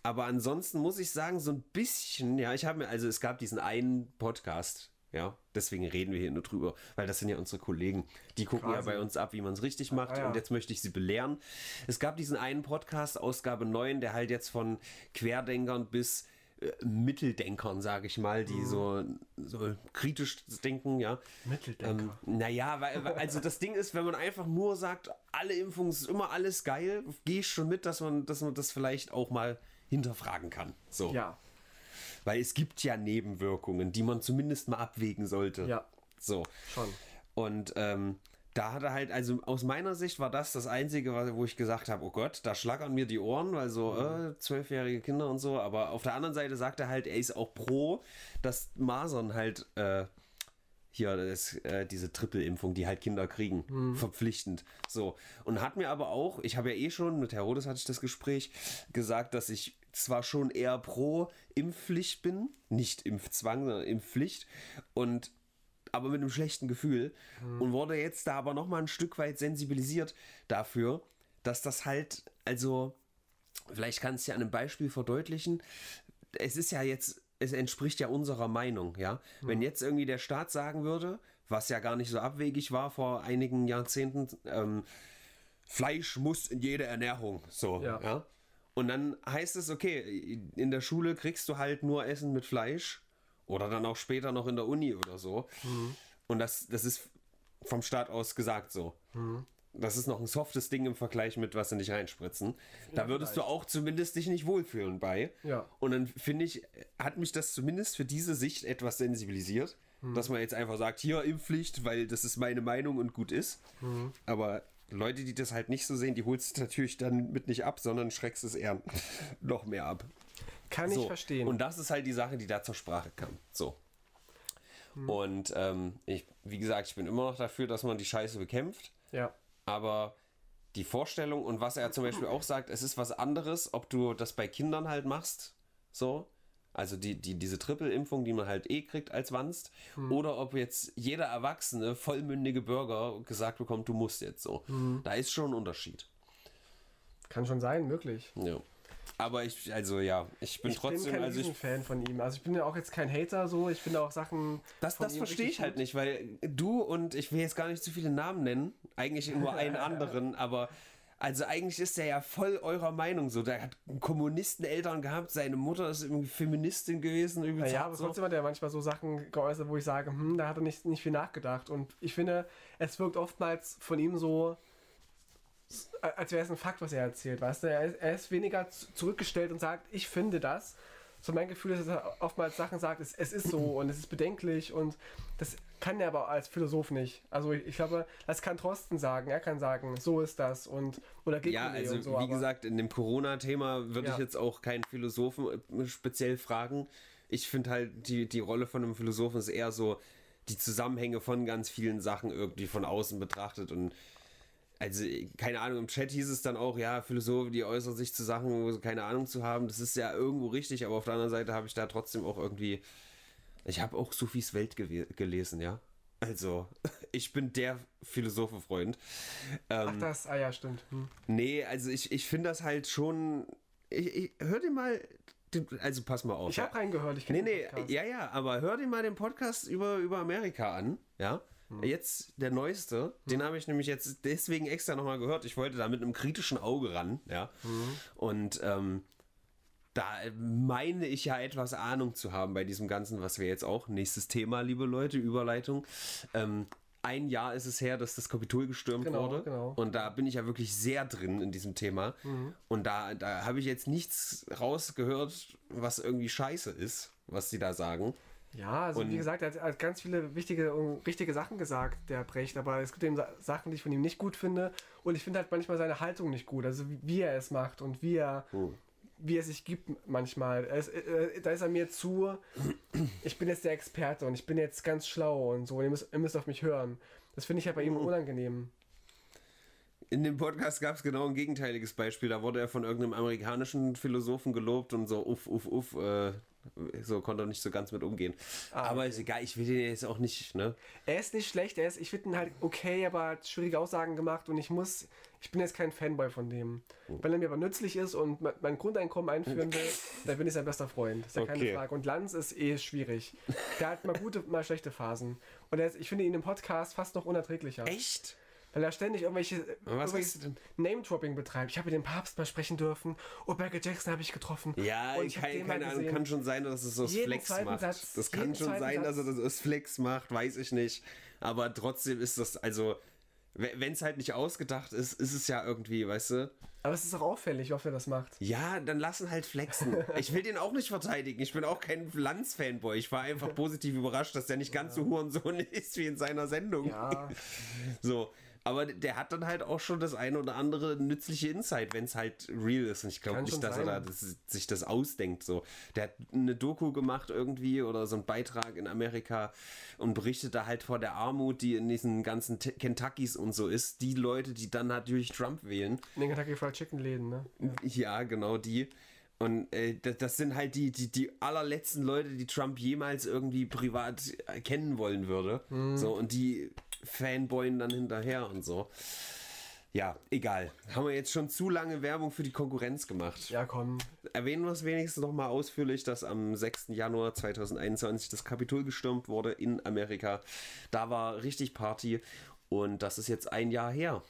Aber ansonsten muss ich sagen, so ein bisschen, ja, ich habe mir, also es gab diesen einen Podcast, ja, deswegen reden wir hier nur drüber, weil das sind ja unsere Kollegen, die gucken Quasi. ja bei uns ab, wie man es richtig macht ah, ja. und jetzt möchte ich sie belehren. Es gab diesen einen Podcast, Ausgabe 9, der halt jetzt von Querdenkern bis Mitteldenkern, sage ich mal, die mhm. so, so kritisch denken, ja. Mitteldenker. Ähm, naja, weil, also das Ding ist, wenn man einfach nur sagt, alle Impfungen ist immer alles geil, gehe ich schon mit, dass man, dass man das vielleicht auch mal hinterfragen kann. So. Ja. Weil es gibt ja Nebenwirkungen, die man zumindest mal abwägen sollte. Ja. So. Schon. Und ähm, da hat er halt, also aus meiner Sicht war das das Einzige, wo ich gesagt habe, oh Gott, da schlagern mir die Ohren, weil so mhm. äh, zwölfjährige Kinder und so. Aber auf der anderen Seite sagt er halt, er ist auch pro, dass Masern halt äh, hier das, äh, diese Triple-Impfung, die halt Kinder kriegen, mhm. verpflichtend. So. Und hat mir aber auch, ich habe ja eh schon, mit Herodes hatte ich das Gespräch, gesagt, dass ich zwar schon eher pro Impfpflicht bin, nicht Impfzwang, sondern Impfpflicht. Und aber mit einem schlechten Gefühl mhm. und wurde jetzt da aber noch mal ein Stück weit sensibilisiert dafür, dass das halt, also vielleicht kann es ja an einem Beispiel verdeutlichen. Es ist ja jetzt, es entspricht ja unserer Meinung, ja. Mhm. Wenn jetzt irgendwie der Staat sagen würde, was ja gar nicht so abwegig war vor einigen Jahrzehnten, ähm, Fleisch muss in jede Ernährung, so, ja. ja. Und dann heißt es, okay, in der Schule kriegst du halt nur Essen mit Fleisch oder dann auch später noch in der Uni oder so. Mhm. Und das, das ist vom Staat aus gesagt so. Mhm. Das ist noch ein softes Ding im Vergleich mit, was sie nicht reinspritzen. Da ja, würdest vielleicht. du auch zumindest dich nicht wohlfühlen bei. Ja. Und dann finde ich, hat mich das zumindest für diese Sicht etwas sensibilisiert, mhm. dass man jetzt einfach sagt, hier Impfpflicht, weil das ist meine Meinung und gut ist. Mhm. Aber Leute, die das halt nicht so sehen, die holst du natürlich dann mit nicht ab, sondern schreckst es eher noch mehr ab. Kann so. ich verstehen. Und das ist halt die Sache, die da zur Sprache kam. So. Hm. Und ähm, ich, wie gesagt, ich bin immer noch dafür, dass man die Scheiße bekämpft. ja. Aber die Vorstellung und was er zum Beispiel auch sagt, es ist was anderes, ob du das bei Kindern halt machst, so, also die, die, diese Triple-Impfung, die man halt eh kriegt als Wanst, oder ob jetzt jeder erwachsene, vollmündige Bürger gesagt bekommt, du musst jetzt so. Da ist schon ein Unterschied. Kann schon sein, möglich. Ja. Aber ich, also ja, ich bin Ich trotzdem, bin kein also ich Fan von ihm. Also ich bin ja auch jetzt kein Hater so. Ich finde auch Sachen. Das, das verstehe ich halt gut. nicht, weil du und ich will jetzt gar nicht zu viele Namen nennen, eigentlich nur einen anderen, aber also eigentlich ist er ja voll eurer Meinung so. Der hat Kommunisteneltern gehabt, seine Mutter ist irgendwie Feministin gewesen. Irgendwie Naja, aber so. trotzdem hat er manchmal so Sachen geäußert, wo ich sage, hm, da hat er nicht, nicht viel nachgedacht. Und ich finde, es wirkt oftmals von ihm so, als wäre es ein Fakt, was er erzählt. Weißt du, er ist, er ist weniger zurückgestellt und sagt, ich finde das. So mein Gefühl ist, dass er oftmals Sachen sagt, es, es ist so und es ist bedenklich und das kann er aber als Philosoph nicht. Also ich, ich glaube, das kann Thorsten sagen. Er kann sagen, so ist das und oder gegen Ja, also und so. wie gesagt, in dem Corona-Thema würde ich Ja. jetzt auch keinen Philosophen äh, speziell fragen. Ich finde halt, die, die Rolle von einem Philosophen ist eher so, die Zusammenhänge von ganz vielen Sachen irgendwie von außen betrachtet und also, keine Ahnung, im Chat hieß es dann auch, ja, Philosophen, die äußern sich zu Sachen, wo sie keine Ahnung zu haben. Das ist ja irgendwo richtig, aber auf der anderen Seite habe ich da trotzdem auch irgendwie. Ich habe auch Sophies Welt gelesen, ja. Also, ich bin der Philosophenfreund. Ähm, Ach das, ah ja, stimmt. Hm. Nee, also ich, ich finde das halt schon. Ich, ich, hör dir mal. Also pass mal auf. Ich habe reingehört. Ich Nee, kenne nee, Podcast. ja, ja, aber hör dir mal den Podcast über, über Amerika an, ja. Hm. Jetzt der neueste, den habe ich nämlich jetzt deswegen extra nochmal gehört. Ich wollte da mit einem kritischen Auge ran, ja. Hm. Und ähm, da meine ich ja etwas Ahnung zu haben bei diesem Ganzen, was wir jetzt auch, nächstes Thema, liebe Leute, Überleitung. Ähm, ein Jahr ist es her, dass das Kapitol gestürmt Genau, wurde. genau. Und da bin ich ja wirklich sehr drin in diesem Thema. Und da, da habe ich jetzt nichts rausgehört, was irgendwie scheiße ist, was die da sagen. Ja, also Und- wie gesagt, er hat, ganz viele wichtige und richtige Sachen gesagt, der Brecht, aber es gibt eben Sa- Sachen, die ich von ihm nicht gut finde und ich finde halt manchmal seine Haltung nicht gut, also wie, wie er es macht und wie er, wie er sich gibt manchmal. Er ist, äh, da ist er mir zu, ich bin jetzt der Experte und ich bin jetzt ganz schlau und so, und ihr müsst, ihr müsst auf mich hören. Das finde ich halt bei ihm unangenehm. In dem Podcast gab es genau ein gegenteiliges Beispiel. Da wurde er von irgendeinem amerikanischen Philosophen gelobt und so, uff, uff, uff, äh, so konnte er nicht so ganz mit umgehen. Aber ist egal, ich will den jetzt auch nicht, ne? Er ist nicht schlecht, er ist, ich finde ihn halt okay, aber er hat schwierige Aussagen gemacht und ich muss, ich bin jetzt kein Fanboy von dem. Wenn er mir aber nützlich ist und me- mein Grundeinkommen einführen will, dann bin ich sein bester Freund. ist ja keine Okay. Frage. Und Lanz ist eh schwierig. Der hat mal gute, mal schlechte Phasen. Und ist, ich finde ihn im Podcast fast noch unerträglicher. Echt? Weil er ständig irgendwelche, denn? Name-Dropping betreibt. Ich habe den Papst mal sprechen dürfen. Oh, Michael Jackson habe ich getroffen. Ja, und ich kein, keine Ahnung, kann schon sein, dass es so Flex macht. Satz, das kann schon sein, dass er Satz. das Flex macht, weiß ich nicht. Aber trotzdem ist das, also, wenn es halt nicht ausgedacht ist, ist es ja irgendwie, weißt du? Aber es ist auch auffällig, oft er das macht. Ja, dann lassen halt flexen. Ich will den auch nicht verteidigen. Ich bin auch kein Lanz-Fanboy. Ich war einfach positiv überrascht, dass der nicht ganz so Hurensohn ist wie in seiner Sendung. Ja. So. Aber der hat dann halt auch schon das eine oder andere nützliche Insight, wenn es halt real ist. Und ich glaube nicht, dass er da sein. das, sich das ausdenkt. So. Der hat eine Doku gemacht irgendwie oder so einen Beitrag in Amerika und berichtet da halt vor der Armut, die in diesen ganzen T- Kentuckys und so ist. Die Leute, die dann natürlich Trump wählen. In den Kentucky Fried Chicken Läden, ne? Ja, genau die. Und äh, das, das sind halt die, die, die allerletzten Leute, die Trump jemals irgendwie privat äh, kennen wollen würde. So, und die fanboyen dann hinterher und so. Ja, egal. Haben wir jetzt schon zu lange Werbung für die Konkurrenz gemacht. Ja, komm. Erwähnen wir es wenigstens nochmal ausführlich, dass am 6. Januar 2021 das Kapitol gestürmt wurde in Amerika. Da war richtig Party und das ist jetzt ein Jahr her.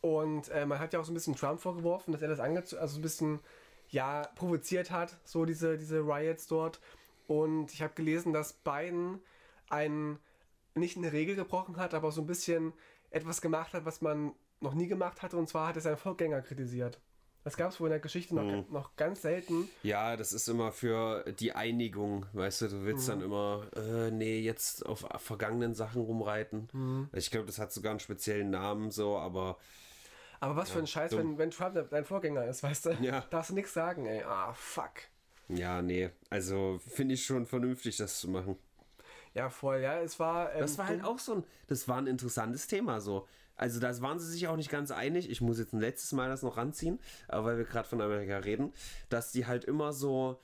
Und äh, man hat ja auch so ein bisschen Trump vorgeworfen, dass er das angezogen, also so ein bisschen, ja, provoziert hat, so diese, diese Riots dort. Und ich habe gelesen, dass Biden ein, nicht eine Regel gebrochen hat, aber so ein bisschen etwas gemacht hat, was man noch nie gemacht hatte. Und zwar hat er seinen Vorgänger kritisiert. Das gab es wohl in der Geschichte noch, noch ganz selten. Ja, das ist immer für die Einigung, weißt du, du willst dann immer, äh, nee, jetzt auf vergangenen Sachen rumreiten. Ich glaube, das hat sogar einen speziellen Namen so, aber Aber was für ein Scheiß, wenn, wenn Trump dein Vorgänger ist, weißt du? Ja. Darfst du nichts sagen, ey. Ah, fuck. Ja, nee. Also finde ich schon vernünftig, das zu machen. Ja, voll, ja. Es war. Ähm, das war halt auch so ein. Das war ein interessantes Thema so. Also da waren sie sich auch nicht ganz einig. Ich muss jetzt ein letztes Mal das noch ranziehen, aber weil wir gerade von Amerika reden, dass die halt immer so.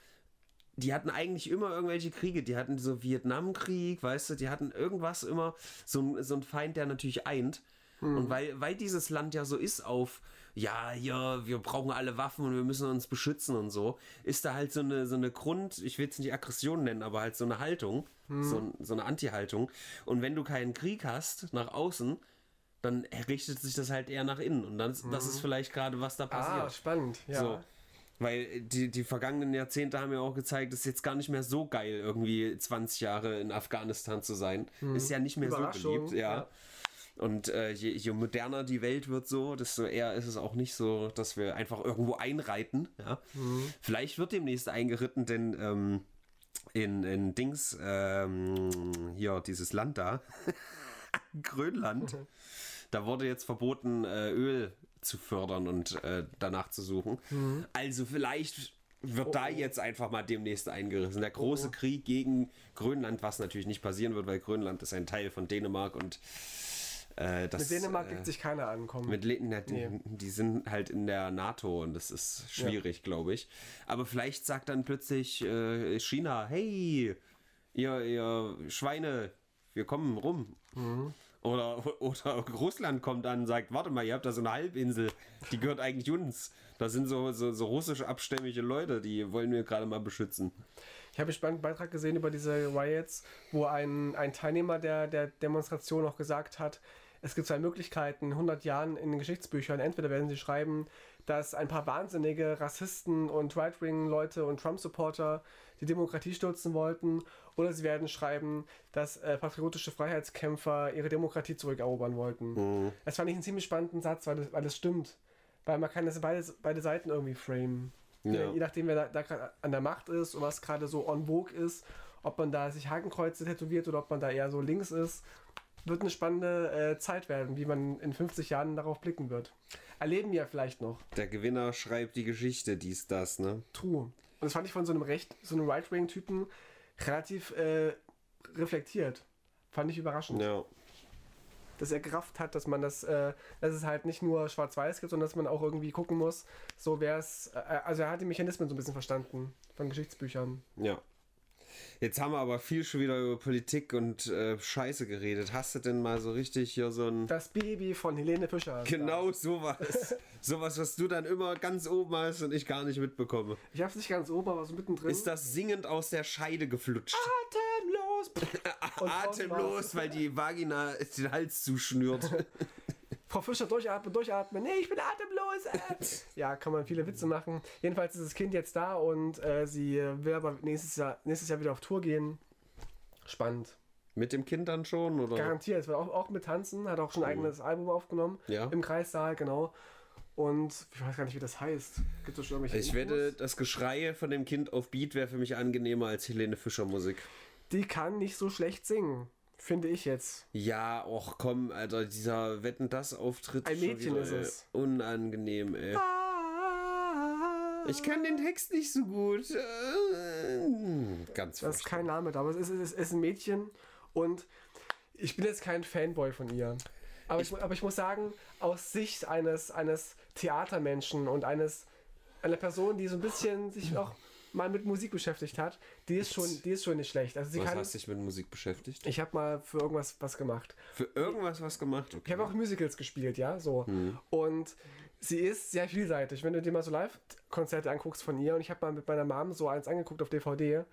Die hatten eigentlich immer irgendwelche Kriege. Die hatten so Vietnamkrieg, weißt du, die hatten irgendwas immer, so, so ein Feind, der natürlich eint. Hm. Und weil, weil dieses Land ja so ist auf, ja, ja, wir brauchen alle Waffen und wir müssen uns beschützen und so, ist da halt so eine, so eine Grund, ich will es nicht Aggression nennen, aber halt so eine Haltung, hm. so, so eine Anti-Haltung. Und wenn du keinen Krieg hast nach außen, dann richtet sich das halt eher nach innen. Und dann, mhm. das ist mhm. vielleicht gerade, was da passiert. Ah, spannend, ja. So. Weil die, die vergangenen Jahrzehnte haben ja auch gezeigt, es ist jetzt gar nicht mehr so geil, irgendwie 20 Jahre in Afghanistan zu sein. Mhm. Ist ja nicht mehr so beliebt, ja. ja. Und äh, je, je, moderner die Welt wird so, desto eher ist es auch nicht so, dass wir einfach irgendwo einreiten. Ja? Mhm. Vielleicht wird demnächst eingeritten, denn ähm, in, in Dings, ähm, hier dieses Land da, Grönland, da wurde jetzt verboten, äh, Öl zu fördern und äh, danach zu suchen. Mhm. Also vielleicht wird oh, da oh. jetzt einfach mal demnächst eingerissen. Der große oh. Krieg gegen Grönland, was natürlich nicht passieren wird, weil Grönland ist ein Teil von Dänemark und äh, das, mit Dänemark äh, legt sich keiner ankommen. Mit Le na, die, nee. die, sind halt in der NATO und das ist schwierig, ja. glaube ich. Aber vielleicht sagt dann plötzlich äh, China, hey, ihr, ihr Schweine, wir kommen rum. Mhm. Oder, oder Russland kommt an und sagt, warte mal, ihr habt da so eine Halbinsel, die gehört eigentlich uns. Da sind so, so, so russisch abstämmige Leute, die wollen wir gerade mal beschützen. Ich habe einen spannenden Beitrag gesehen über diese Riots, wo ein, ein Teilnehmer der, der Demonstration auch gesagt hat, es gibt zwei Möglichkeiten in 100 Jahren in den Geschichtsbüchern. Entweder werden sie schreiben, dass ein paar wahnsinnige Rassisten und Right-Wing-Leute und Trump-Supporter die Demokratie stürzen wollten, oder sie werden schreiben, dass äh, patriotische Freiheitskämpfer ihre Demokratie zurückerobern wollten. Mhm. Das fand ich einen ziemlich spannenden Satz, weil das, weil das stimmt. Weil man kann das beide, beide Seiten irgendwie framen. Ja. Je nachdem, wer da, da gerade an der Macht ist und was gerade so on vogue ist, ob man da sich Hakenkreuze tätowiert oder ob man da eher so links ist, wird eine spannende äh, Zeit werden, wie man in 50 Jahren darauf blicken wird. Erleben wir vielleicht noch. Der Gewinner schreibt die Geschichte, dies, das, ne? True. Und das fand ich von so einem Recht, so einem Right-Wing-Typen relativ äh, reflektiert. Fand ich überraschend. Ja dass er gerafft hat, dass man das, äh, dass es halt nicht nur schwarz-weiß gibt, sondern dass man auch irgendwie gucken muss, so wäre es, äh, also er hat die Mechanismen so ein bisschen verstanden von Geschichtsbüchern. Ja. Jetzt haben wir aber viel schon wieder über Politik und äh, Scheiße geredet. Hast du denn mal so richtig hier so ein. Das Baby von Helene Fischer. Genau da. sowas. sowas, was du dann immer ganz oben hast und ich gar nicht mitbekomme. Ich hab's nicht ganz oben, aber so mittendrin. Ist das singend aus der Scheide geflutscht? Atemlos! Atemlos, weil die Vagina den Hals zuschnürt. Frau Fischer, durchatmen, durchatmen. Nee, ich bin atemlos. Äh. ja, kann man viele Witze machen. Jedenfalls ist das Kind jetzt da und äh, sie will aber nächstes Jahr, nächstes Jahr wieder auf Tour gehen. Spannend. Mit dem Kind dann schon? Oder? Garantiert. Es wird auch, auch mit Tanzen. Hat auch schon ein eigenes Album aufgenommen. Ja. Im Kreissaal, genau. Und ich weiß gar nicht, wie das heißt. Gibt es schon irgendwelche Ich Infos? wette, das Geschrei von dem Kind auf Beat wäre für mich angenehmer als Helene Fischer Musik. Die kann nicht so schlecht singen. Finde ich jetzt. Ja, och komm, Alter, dieser Wetten das Auftritt. Ein Mädchen wieder, ist es. Unangenehm, ey. Ich kann den Text nicht so gut. Ganz Das ist kein Name aber es ist, es ist ein Mädchen und ich bin jetzt kein Fanboy von ihr. Aber ich, ich, aber ich muss sagen, aus Sicht eines, eines Theatermenschen und eines einer Person, die so ein bisschen sich auch mal mit Musik beschäftigt hat, die ist schon, die ist schon nicht schlecht. Also sie was kann, hast du dich mit Musik beschäftigt? Ich habe mal für irgendwas was gemacht. Für irgendwas was gemacht? Okay. Ich habe auch Musicals gespielt, ja, so. Hm. Und sie ist sehr vielseitig. Wenn du dir mal so Live-Konzerte anguckst von ihr, und ich habe mal mit meiner Mom so eins angeguckt auf DVD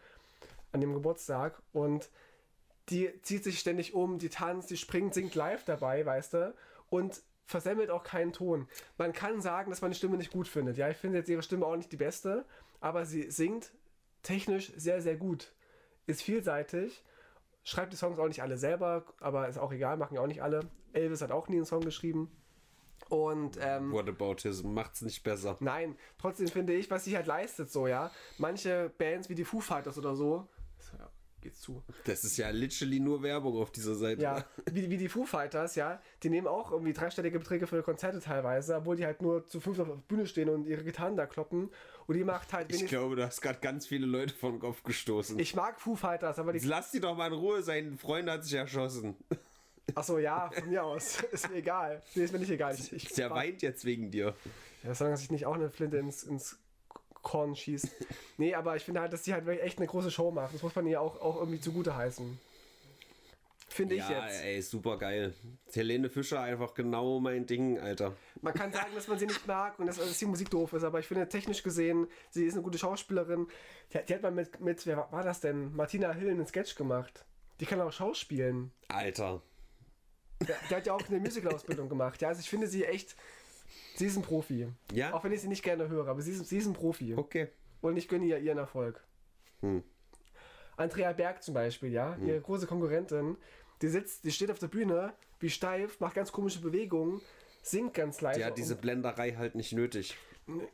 an dem Geburtstag und die zieht sich ständig um, die tanzt, die springt, singt live dabei, weißt du, und versemmelt auch keinen Ton. Man kann sagen, dass man die Stimme nicht gut findet. Ja, ich finde jetzt ihre Stimme auch nicht die beste, aber sie singt technisch sehr, sehr gut. Ist vielseitig, schreibt die Songs auch nicht alle selber, aber ist auch egal, machen ja auch nicht alle. Elvis hat auch nie einen Song geschrieben. Und ähm, Whataboutism macht's nicht besser. Nein, trotzdem finde ich, was sie halt leistet, so ja. Manche Bands wie die Foo Fighters oder so, geht's zu. Das ist ja literally nur Werbung auf dieser Seite. Ja, wie, wie die Foo Fighters, ja, die nehmen auch irgendwie dreistellige Beträge für Konzerte teilweise, obwohl die halt nur zu fünf auf der Bühne stehen und ihre Gitarren da kloppen. Und die macht halt Ich glaube, du hast gerade ganz viele Leute den Kopf gestoßen. Ich mag Foo Fighters, aber die. Lass die doch mal in Ruhe, sein Freund hat sich erschossen. Achso, ja, von mir aus. ist mir egal. Nee, ist mir nicht egal. Ich, ich Der weint jetzt wegen dir. Ja, sagen, dass ich nicht auch eine Flinte ins, ins Korn schießt. Nee, aber ich finde halt, dass sie halt wirklich echt eine große Show macht. Das muss man ihr auch, auch irgendwie zugute heißen. Finde ich Ja, jetzt. ey, super geil. Helene Fischer einfach genau mein Ding, Alter. Man kann sagen, dass man sie nicht mag und dass, dass die Musik doof ist, aber ich finde technisch gesehen, sie ist eine gute Schauspielerin. Die, hat- die hat mal mit, mit, wer war- das denn? Martina Hill einen Sketch gemacht. Die kann auch schauspielen. Alter. Die, die hat ja auch eine Musical-Ausbildung gemacht. Ja, also ich finde sie echt, sie ist ein Profi. Ja? Auch wenn ich sie nicht gerne höre, aber sie ist, sie ist ein Profi. Okay. Und ich gönne ihr ihren Erfolg. Hm. Andrea Berg zum Beispiel, ja, ihre große Konkurrentin, die sitzt, die steht auf der Bühne, wie steif, macht ganz komische Bewegungen, singt ganz leise. Die hat diese Blenderei halt nicht nötig.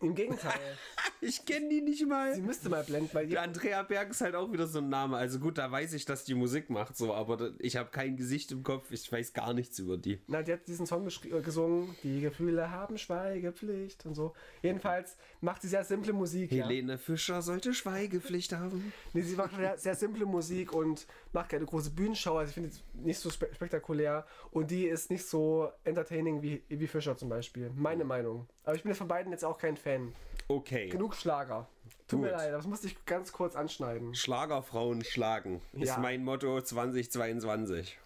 Im Gegenteil, Ich kenne die nicht mal. sie müsste mal blenden, weil die, Andrea Berg ist halt auch wieder so ein Name. Also gut, da weiß ich, dass die Musik macht, so, aber ich habe kein Gesicht im Kopf, ich weiß gar nichts über die. na, die hat diesen Song äh, gesungen, die Gefühle haben Schweigepflicht und so. Jedenfalls macht sie sehr simple Musik. Ja. Helene Fischer sollte Schweigepflicht haben. Nee, sie macht sehr, sehr simple Musik und macht keine große Bühnenshow. Also ich finde es nicht so spe spektakulär. Und die ist nicht so entertaining wie, wie Fischer zum Beispiel. Meine Meinung. Aber ich bin von beiden jetzt auch kein Fan. Okay. Genug Schlager. Tut mir Gut. leid, das musste ich ganz kurz anschneiden. Schlagerfrauen schlagen ist Ja. mein Motto 2022.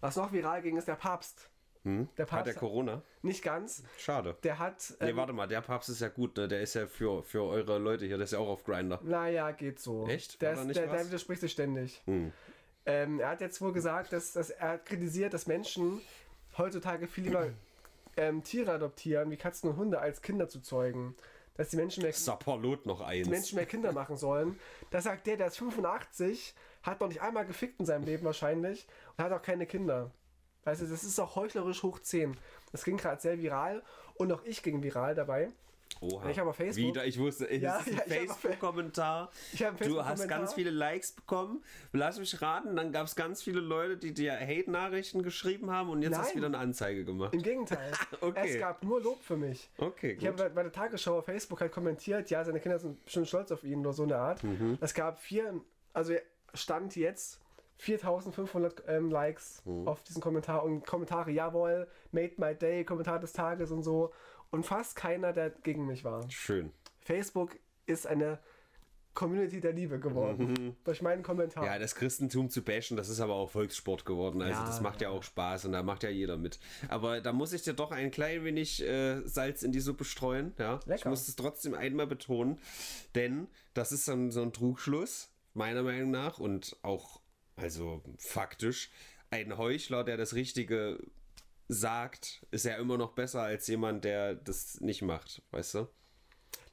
Was noch viral ging, ist der Papst. Hm? Der Hat Papst der Corona? nicht ganz. Schade. Der hat. Nee, Ähm, warte mal, der Papst ist ja gut, ne? Der ist ja für, für eure Leute hier, der ist ja auch auf Grinder. naja, geht so. Echt? Der, ist, nicht der, der widerspricht sich ständig. Hm. Ähm, er hat jetzt wohl gesagt, dass, dass er hat kritisiert, dass Menschen heutzutage viel lieber ähm, Tiere adoptieren, wie Katzen und Hunde, als Kinder zu zeugen. Dass die Menschen mehr, Sapperlot noch eins. die Menschen mehr Kinder machen sollen. Da sagt der, der ist 85, hat noch nicht einmal gefickt in seinem Leben wahrscheinlich und hat auch keine Kinder. Weißt du, das ist auch heuchlerisch hoch 10. Das ging gerade sehr viral und auch ich ging viral dabei. Oha. Ich habe auf Facebook- Wieder, ich wusste, es Ja, ja, Facebook-Kommentar. Einen Du hast ganz viele Likes bekommen. Lass mich raten, dann gab es ganz viele Leute, die dir Hate-Nachrichten geschrieben haben und jetzt hast du Nein. wieder eine Anzeige gemacht. Im Gegenteil. Okay. Es gab nur Lob für mich. Okay, Ich habe gut. bei- bei der Tagesschau auf Facebook halt kommentiert, ja, seine Kinder sind bestimmt stolz auf ihn oder so eine Art. Mhm. Es gab vier, also stand jetzt 4500 ähm, Likes Mhm. auf diesen Kommentar und Kommentare, jawohl, made my day, Kommentar des Tages und so. Und fast keiner, der gegen mich war. Schön. Facebook ist eine Community der Liebe geworden. Durch meinen Kommentar. Mhm. Ja, das Christentum zu bashen, das ist aber auch Volkssport geworden. Also Ja, das macht ja. auch Spaß und da macht ja jeder mit. Aber da muss ich dir doch ein klein wenig äh, Salz in die Suppe streuen. Ja? Ich muss es trotzdem einmal betonen, denn das ist ein, so ein Trugschluss, meiner Meinung nach, und auch, also faktisch, ein Heuchler, der das Richtige sagt, ist ja immer noch besser als jemand, der das nicht macht, weißt du?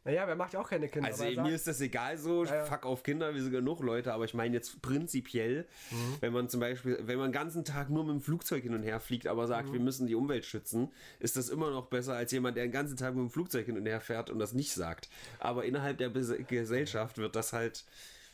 Naja, wer macht ja auch keine Kinder. Also mir sagt- ist das egal so, ja. fuck auf Kinder, wir sind genug Leute, aber ich meine jetzt prinzipiell, Mhm. wenn man zum Beispiel, wenn man den ganzen Tag nur mit dem Flugzeug hin und her fliegt, aber sagt, Mhm. wir müssen die Umwelt schützen, ist das immer noch besser als jemand, der den ganzen Tag mit dem Flugzeug hin und her fährt und das nicht sagt. Aber innerhalb der Bes Gesellschaft wird das halt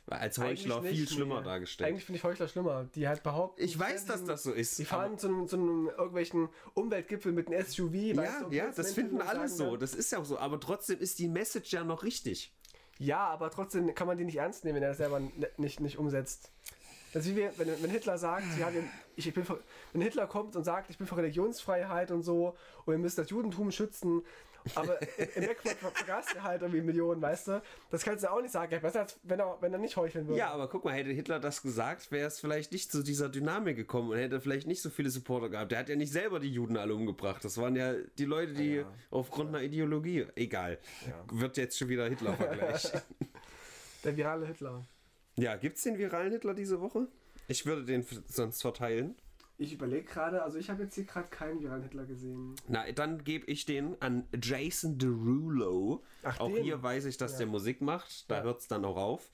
als Heuchler Eigentlich viel nicht, schlimmer nee. dargestellt. Eigentlich finde ich Heuchler schlimmer. Die halt behaupten. Ich weiß, dass das so ist, Die fahren zu einem, zu einem irgendwelchen Umweltgipfel mit einem SUV. ja, du, ja, das finden alle so, dann- das ist ja auch so, aber trotzdem ist die Message ja noch richtig. Ja, aber trotzdem kann man die nicht ernst nehmen, wenn er das selber nicht, nicht umsetzt. Das ist wie wir, wenn, wenn Hitler sagt, ja, ich, ich bin wenn Hitler kommt und sagt, ich bin für Religionsfreiheit und so und wir müssen das Judentum schützen, aber im Backflip ver- vergaßt er halt irgendwie Millionen, weißt du? Das kannst du auch nicht sagen. Ja, besser als wenn er, wenn er nicht heucheln würde. Ja, aber guck mal, hätte Hitler das gesagt, wäre es vielleicht nicht zu dieser Dynamik gekommen und hätte vielleicht nicht so viele Supporter gehabt. Der hat ja nicht selber die Juden alle umgebracht. Das waren ja die Leute, die Ja. aufgrund einer Ideologie, egal, Ja. wird jetzt schon wieder Hitler-Vergleich. Der virale Hitler. ja, gibt's den viralen Hitler diese Woche? Ich würde den sonst verteilen. Ich überlege gerade, also ich habe jetzt hier gerade keinen viralen Hitler gesehen. Na, dann gebe ich den an Jason Derulo. Ach, auch den? hier weiß ich, dass der Musik macht. Da Ja. hört's dann auch auf.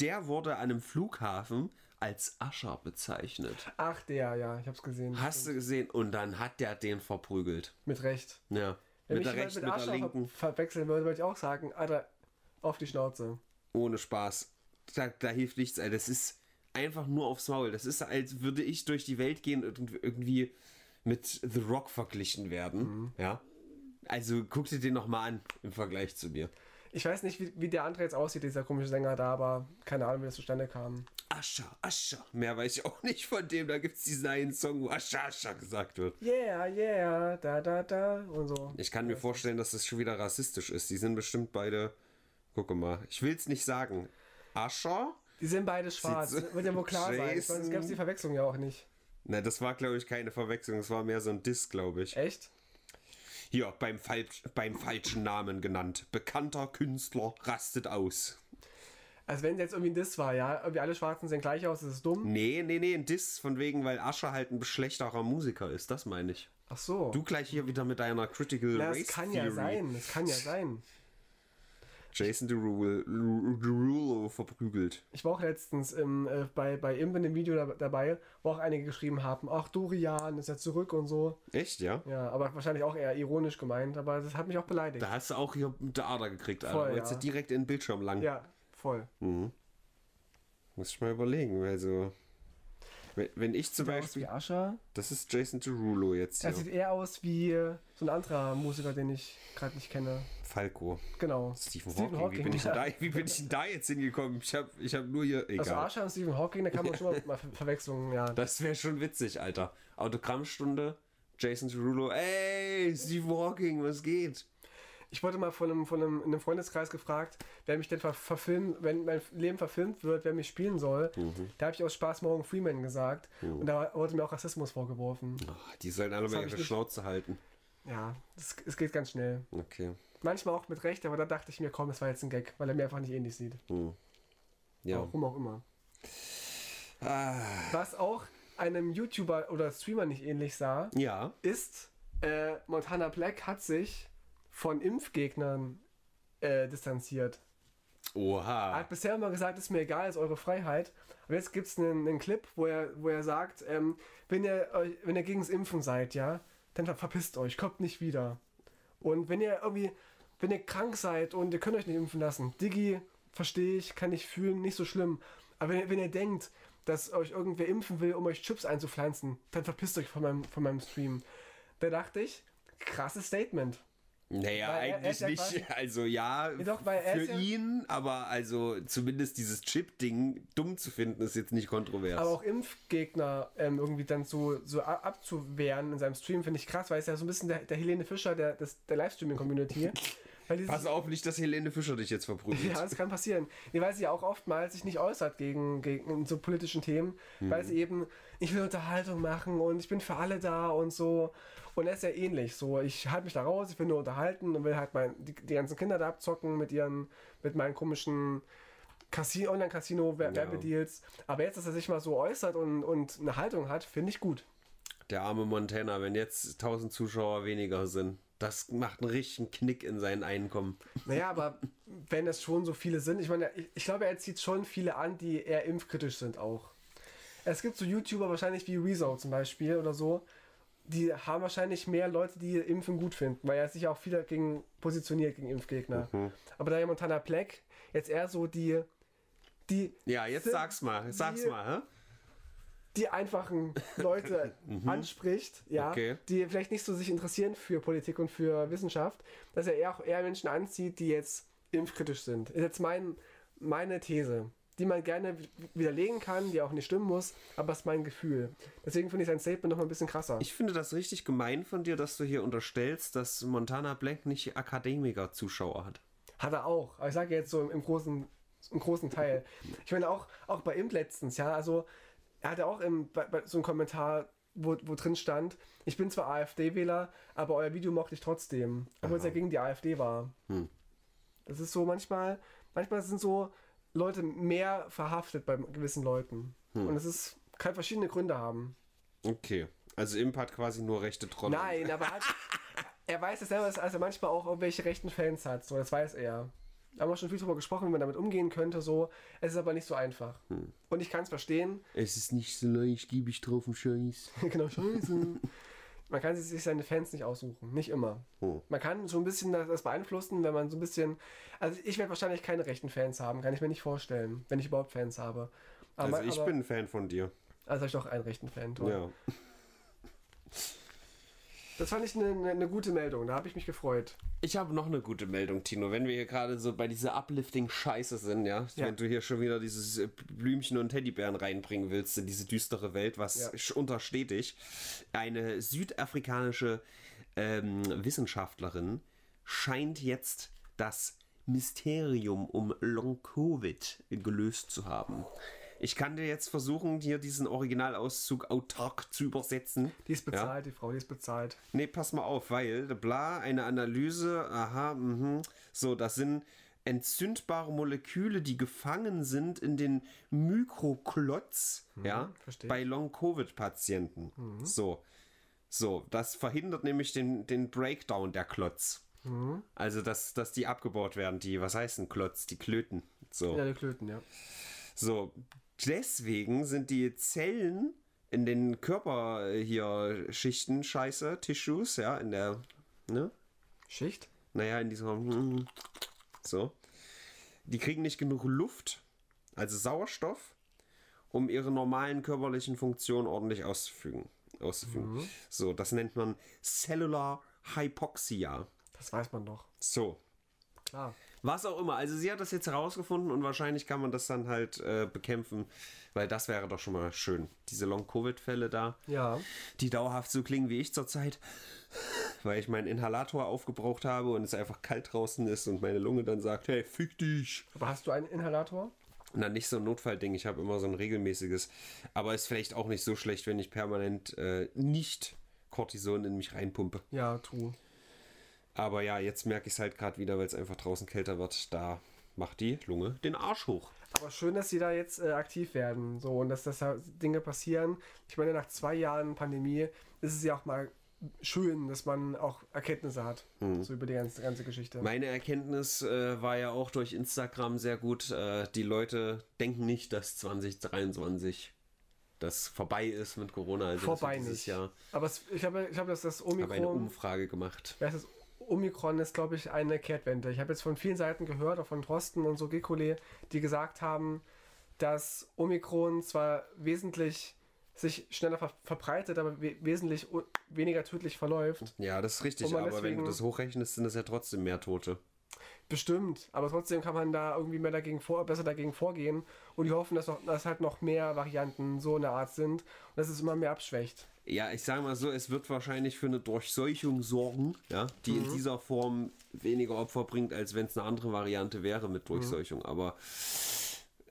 Der wurde an einem Flughafen als Ascher bezeichnet. Ach, der, ja, ich habe es gesehen. Hast du gesehen? Und dann hat der den verprügelt. Mit Recht. Ja. Wenn mit der rechten, mit der Ascher ver- linken. verwechseln würde, würde ich auch sagen, Alter, auf die Schnauze. Ohne Spaß. Da, da hilft nichts. ey. Das ist einfach nur aufs Maul. Das ist, als würde ich durch die Welt gehen und irgendwie mit The Rock verglichen werden. Mhm. Ja. Also guck dir den nochmal an im Vergleich zu mir. Ich weiß nicht, wie, wie der andere jetzt aussieht, dieser komische Sänger da, aber keine Ahnung, wie das zustande kam. Ascha, Ascha. Mehr weiß ich auch nicht von dem. Da gibt es diesen einen Song, wo Ascha, Ascha gesagt wird. Yeah, yeah, da, da, da und so. Ich kann mir vorstellen, dass das schon wieder rassistisch ist. Die sind bestimmt beide. Gucke mal. Ich will es nicht sagen. Ascha? Die sind beide schwarz. Wird ja wohl klar Jason. sein. Ich meine, es gab die Verwechslung ja auch nicht. Na, das war, glaube ich, keine Verwechslung. Es war mehr so ein Diss, glaube ich. Echt? Hier, beim, falsch, beim falschen Namen genannt. Bekannter Künstler rastet aus. Also wenn es jetzt irgendwie ein Diss war, ja, irgendwie alle Schwarzen sehen gleich aus, das ist dumm. Nee, nee, nee, ein Diss von wegen, weil Ascher halt ein schlechterer Musiker ist, das meine ich. Ach so. Du gleich hier wieder mit deiner Critical Na, Race Das kann Theory. ja sein, das kann ja sein. Jason Derulo verprügelt. Ich war auch letztens im, äh, bei, bei Imp in dem Video da, dabei, wo auch einige geschrieben haben, ach Dorian ist ja zurück und so. Echt, ja? Ja, aber wahrscheinlich auch eher ironisch gemeint, aber das hat mich auch beleidigt. Da hast du auch hier der Ader gekriegt, Alter. Voll, Jetzt ja. direkt in den Bildschirm lang. Ja, voll. Mhm. Muss ich mal überlegen, also. Wenn, wenn ich zum Sieht er aus Beispiel. wie Ascher. Das ist Jason Derulo jetzt Er hier. sieht eher aus wie so ein anderer Musiker, den ich gerade nicht kenne. Falco. Genau. Stephen, Stephen Hawking. Wie, bin ich denn ja. da, wie bin ich denn da jetzt hingekommen? Ich habe ich hab nur hier. Egal. Also Ascher und Stephen Hawking, da kann man schon mal, mal Ver Verwechslungen, ja. Das wäre schon witzig, Alter. Autogrammstunde, Jason Derulo. Ey, Stephen Hawking, was geht? Ich wurde mal von einem, von einem, in einem Freundeskreis gefragt, wer mich denn ver verfilmt, wenn mein Leben verfilmt wird, wer mich spielen soll. Mhm. Da habe ich aus Spaß Morgan Freeman gesagt. Und da wurde mir auch Rassismus vorgeworfen. Ach, die sollen alle mal ihre ich nicht- Schnauze halten. Ja, es, es geht ganz schnell. Okay. Manchmal auch mit Recht, aber da dachte ich mir, komm, das war jetzt ein Gag, weil er mir einfach nicht ähnlich sieht. Ja. Warum auch immer. Ah, Was auch einem YouTuber oder Streamer nicht ähnlich sah, ja. ist, äh, Montana Black hat sich von Impfgegnern äh, distanziert. Er Oha. hat bisher immer gesagt, ist mir egal, ist eure Freiheit. Aber jetzt gibt es einen, einen Clip, wo er, wo er sagt, ähm, wenn, ihr, wenn ihr gegen das Impfen seid, ja, dann ver- verpisst euch, kommt nicht wieder. Und wenn ihr irgendwie, wenn ihr krank seid und ihr könnt euch nicht impfen lassen, Diggi, verstehe ich, kann ich fühlen, nicht so schlimm. Aber wenn, ihr- wenn ihr denkt, dass euch irgendwer impfen will, um euch Chips einzupflanzen, dann verpisst euch von meinem, von meinem Stream. Da dachte ich, krasses Statement. Naja, Weil eigentlich ja nicht. Also ja, doch, für ja- ihn, aber also zumindest dieses Chip-Ding dumm zu finden, ist jetzt nicht kontrovers. Aber auch Impfgegner ähm, irgendwie dann so, so abzuwehren in seinem Stream, finde ich krass, weil es ja so ein bisschen der, der Helene Fischer der, des, der Livestreaming-Community. Pass auf, nicht, dass Helene Fischer dich jetzt verprügelt. Ja, das kann passieren. Nee, weil sie ja auch oftmals sich nicht äußert gegen, gegen so politischen Themen, weil sie eben, ich will Unterhaltung machen und ich bin für alle da und so. Und er ist ja ähnlich. So, ich halte mich da raus, ich will nur unterhalten und will halt mein, die, die ganzen Kinder da abzocken mit ihren, mit meinen komischen Casino, Online-Casino-Werbedeals. Aber jetzt, dass er sich mal so äußert und, und eine Haltung hat, finde ich gut. Der arme Montana, wenn jetzt 1000 Zuschauer weniger sind, das macht einen richtigen Knick in sein Einkommen. Naja, aber wenn es schon so viele sind, ich meine, ich, ich glaube, er zieht schon viele an, die eher impfkritisch sind auch. Es gibt so YouTuber wahrscheinlich wie Rezo zum Beispiel oder so, die haben wahrscheinlich mehr Leute, die Impfen gut finden, weil er sich auch viel dagegen positioniert gegen Impfgegner. Aber da ja Montana Black jetzt eher so die, die, Ja, jetzt sind sag's mal, sag's die- mal, hä? die einfachen Leute anspricht, ja, Okay. die vielleicht nicht so sich interessieren für Politik und für Wissenschaft, dass er eher auch eher Menschen anzieht, die jetzt impfkritisch sind. Ist jetzt mein, meine These, die man gerne widerlegen kann, die auch nicht stimmen muss, aber es ist mein Gefühl. Deswegen finde ich sein Statement noch mal ein bisschen krasser. Ich finde das richtig gemein von dir, dass du hier unterstellst, dass Montana Black nicht Akademiker-Zuschauer hat. Hat er auch. Aber ich sage jetzt so im, im, großen, im großen Teil. Ich meine auch, auch bei Imp letztens, ja, also er hatte auch im, bei, bei, so einen Kommentar, wo, wo drin stand, ich bin zwar AfD-Wähler, aber euer Video mochte ich trotzdem, obwohl es ja gegen die AfD war. Das ist so manchmal, manchmal sind so Leute mehr verhaftet bei gewissen Leuten. Und es ist, kann verschiedene Gründe haben. Okay. Also Imp hat quasi nur rechte Trolle. Nein, aber hat, er weiß es selber, dass er manchmal auch irgendwelche rechten Fans hat. So, das weiß er. Da haben wir schon viel drüber gesprochen, wie man damit umgehen könnte. So. Es ist aber nicht so einfach. Und ich kann es verstehen. Es ist nicht so leicht, gebe ich drauf einen Scheiß. genau, scheiße. Man kann sich seine Fans nicht aussuchen. Nicht immer. Hm. Man kann so ein bisschen das das beeinflussen, wenn man so ein bisschen. Also ich werde wahrscheinlich keine rechten Fans haben, kann ich mir nicht vorstellen, wenn ich überhaupt Fans habe. Aber, also ich aber, bin ein Fan von dir. Also habe ich doch einen rechten Fan. Toll. Ja. Das fand ich eine, eine, gute Meldung, da habe ich mich gefreut. Ich habe noch eine gute Meldung, Tino. Wenn wir hier gerade so bei dieser Uplifting-Scheiße sind, ja? ja? wenn du hier schon wieder dieses äh, Blümchen und Teddybären reinbringen willst in diese düstere Welt, was ja. untersteht dich, eine südafrikanische ähm, Wissenschaftlerin scheint jetzt das Mysterium um Long-Covid gelöst zu haben. Ich kann dir jetzt versuchen, hier diesen Originalauszug autark zu übersetzen. Die ist bezahlt, ja? die Frau, die ist bezahlt. Nee, pass mal auf, weil, bla, eine Analyse, aha, mhm. So, das sind entzündbare Moleküle, die gefangen sind in den Mikroklotz, mhm, ja, verstehe. bei Long-Covid-Patienten. Mhm. So. So, das verhindert nämlich den, den Breakdown der Klotz. Mhm. Also, dass, dass die abgebaut werden, die, was heißt ein Klotz? Die Klöten. So. Ja, die Klöten, ja. So, deswegen sind die Zellen in den Körper äh, hier Schichten scheiße, Tissues, ja, in der ne? Schicht? Naja, in dieser so. Die kriegen nicht genug Luft, also Sauerstoff, um ihre normalen körperlichen Funktionen ordentlich auszufügen. auszufügen. Mhm. So, das nennt man Cellular Hypoxia. Das weiß man doch. So. Klar. Was auch immer. Also sie hat das jetzt herausgefunden und wahrscheinlich kann man das dann halt äh, bekämpfen, weil das wäre doch schon mal schön. Diese Long-Covid-Fälle da, ja. die dauerhaft so klingen wie ich zurzeit, weil ich meinen Inhalator aufgebraucht habe und es einfach kalt draußen ist und meine Lunge dann sagt, hey, fick dich. Aber hast du einen Inhalator? Na, nicht so ein Notfallding. Ich habe immer so ein regelmäßiges. Aber ist vielleicht auch nicht so schlecht, wenn ich permanent äh, nicht Cortison in mich reinpumpe. Ja, true. Aber ja, jetzt merke ich es halt gerade wieder, weil es einfach draußen kälter wird. Da macht die Lunge den Arsch hoch. Aber schön, dass sie da jetzt äh, aktiv werden. So und dass das Dinge passieren. Ich meine, nach zwei Jahren Pandemie ist es ja auch mal schön, dass man auch Erkenntnisse hat. Hm. So über die ganze, ganze Geschichte. Meine Erkenntnis äh, war ja auch durch Instagram sehr gut. Äh, die Leute denken nicht, dass 2023 das vorbei ist mit Corona. Also vorbei nicht. Jahr. Aber es, ich habe, ich habe das, das Omikron. Ich habe eine Umfrage gemacht. Wer ist das Omikron ist, glaube ich, eine Kehrtwende. Ich habe jetzt von vielen Seiten gehört, auch von Drosten und so Gekole, die gesagt haben, dass Omikron zwar wesentlich sich schneller ver verbreitet, aber we wesentlich weniger tödlich verläuft. Ja, das ist richtig, aber wenn du das hochrechnest, sind es ja trotzdem mehr Tote. Bestimmt, aber trotzdem kann man da irgendwie mehr dagegen vor, besser dagegen vorgehen und die hoffen, dass, noch, dass halt noch mehr Varianten so in der Art sind und dass es immer mehr abschwächt. Ja, ich sage mal so, es wird wahrscheinlich für eine Durchseuchung sorgen, ja, die mhm. in dieser Form weniger Opfer bringt, als wenn es eine andere Variante wäre mit Durchseuchung. Mhm. Aber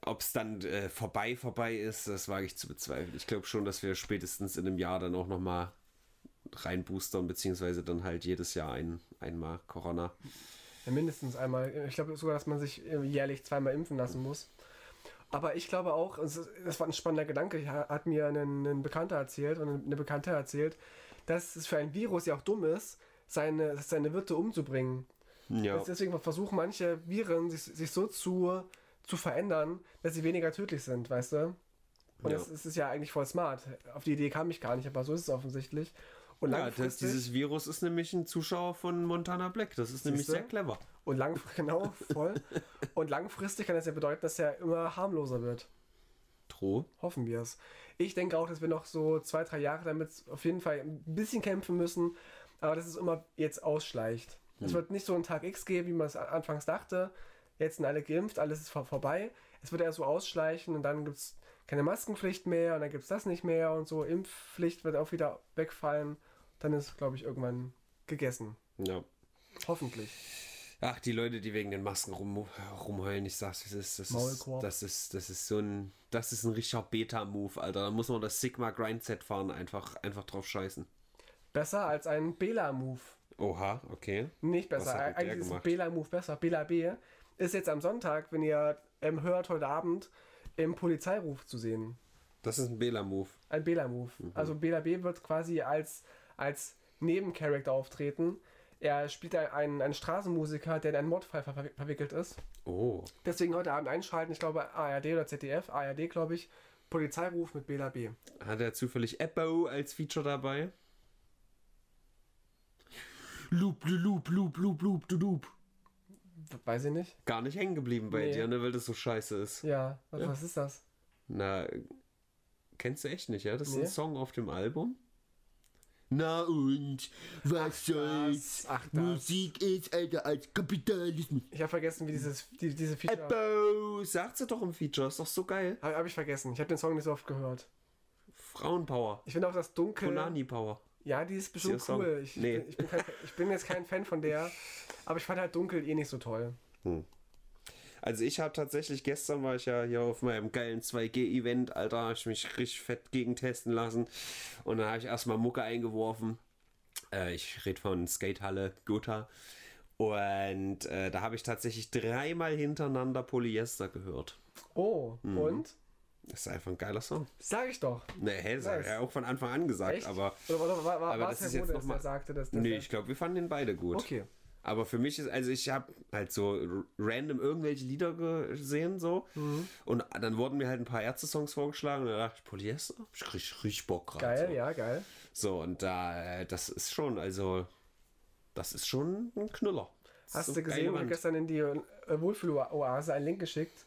ob es dann äh, vorbei vorbei ist, das wage ich zu bezweifeln. Ich glaube schon, dass wir spätestens in einem Jahr dann auch nochmal reinboostern, beziehungsweise dann halt jedes Jahr ein, einmal Corona. Ja, mindestens einmal. Ich glaube sogar, dass man sich jährlich zweimal impfen lassen muss. Aber ich glaube auch, das war ein spannender Gedanke, hat mir ein, ein Bekannter erzählt und eine Bekannte erzählt, dass es für ein Virus ja auch dumm ist, seine, seine Wirte umzubringen. Ja. Deswegen versuchen manche Viren sich, sich so zu, zu verändern, dass sie weniger tödlich sind, weißt du? Und ja. das, das ist ja eigentlich voll smart. Auf die Idee kam ich gar nicht, aber so ist es offensichtlich. Und ja, das, dieses Virus ist nämlich ein Zuschauer von Montana Black. Das ist nämlich sehr clever. Und lang, genau, voll. und langfristig kann das ja bedeuten, dass er immer harmloser wird. True. Hoffen wir es. Ich denke auch, dass wir noch so zwei, drei Jahre damit auf jeden Fall ein bisschen kämpfen müssen, aber dass es immer jetzt ausschleicht. Hm. Es wird nicht so einen Tag X geben, wie man es anfangs dachte. Jetzt sind alle geimpft, alles ist vor vorbei. Es wird eher so ausschleichen und dann gibt es keine Maskenpflicht mehr und dann gibt es das nicht mehr und so. Impfpflicht wird auch wieder wegfallen. Dann ist, glaube ich, irgendwann gegessen. Ja. Hoffentlich. Ach, die Leute, die wegen den Masken rum, rumheulen, ich sag's, das ist, das ist, das ist, das ist so ein, das ist ein richtiger Beta-Move, Alter. Da muss man das Sigma Grindset fahren, einfach, einfach drauf scheißen. Besser als ein Bela-Move. Oha, okay. Nicht besser. Eigentlich ist Bela-Move besser. Bela B ist jetzt am Sonntag, wenn ihr ähm, hört, heute Abend im Polizeiruf zu sehen. Das ist ein Bela-Move. Ein Bela-Move. Mhm. Also Bela B wird quasi als, als Nebencharakter auftreten. Er spielt einen, einen Straßenmusiker, der in einen Mordfall ver verwickelt ist. Oh. Deswegen heute Abend einschalten, ich glaube ARD oder ZDF, ARD glaube ich, Polizeiruf mit Bela B. Hat er zufällig Eppo als Feature dabei? Loop, loop, loop, loop, loop, loop. Weiß ich nicht. Gar nicht hängen geblieben bei nee. dir, ne, weil das so scheiße ist. Ja, was, ja. was ist das? Na, kennst du echt nicht, ja? Das ist Nee. ein Song auf dem Album. Na und, was soll's? ach das. Musik ist älter als Kapitalismus. Ich habe vergessen, wie dieses, die, diese Feature. Ebo, sagt sie doch im Feature, ist doch so geil. Habe hab ich vergessen. Ich habe den Song nicht so oft gehört. Frauenpower. Ich finde auch das Dunkel. Konani Power. Ja, die ist bestimmt Ist cool. Ich, Nee. ich, bin kein, ich bin jetzt kein Fan von der, aber ich fand halt Dunkel eh nicht so toll. Also ich habe tatsächlich, gestern war ich ja hier auf meinem geilen 2G-Event, Alter, habe ich mich richtig fett gegen testen lassen. Und dann habe ich erstmal Mucke eingeworfen. Äh, ich rede von Skatehalle Gotha. Und äh, da habe ich tatsächlich dreimal hintereinander Polyester gehört. Oh, Mhm. und? Das ist einfach ein geiler Song. Sag ich doch. Ne, hä, Nice. ja auch von Anfang an gesagt, Echt? aber. Oder, oder war, war, aber das ist Herr jetzt noch mal- der sagte, dass das Nee, ich glaube, wir fanden den beide gut. Okay. Aber für mich ist, also ich habe halt so random irgendwelche Lieder gesehen, so. Mhm. Und dann wurden mir halt ein paar Ärzte-Songs vorgeschlagen und da dachte ich, Polyester? Ich richtig, richtig Bock gerade. Geil, so. ja, geil. So, und da, äh, das ist schon, also, das ist schon ein Knüller. Hast du so geile gesehen, ich habe Wand. gestern in die äh, Wohlfühl-Oase einen Link geschickt.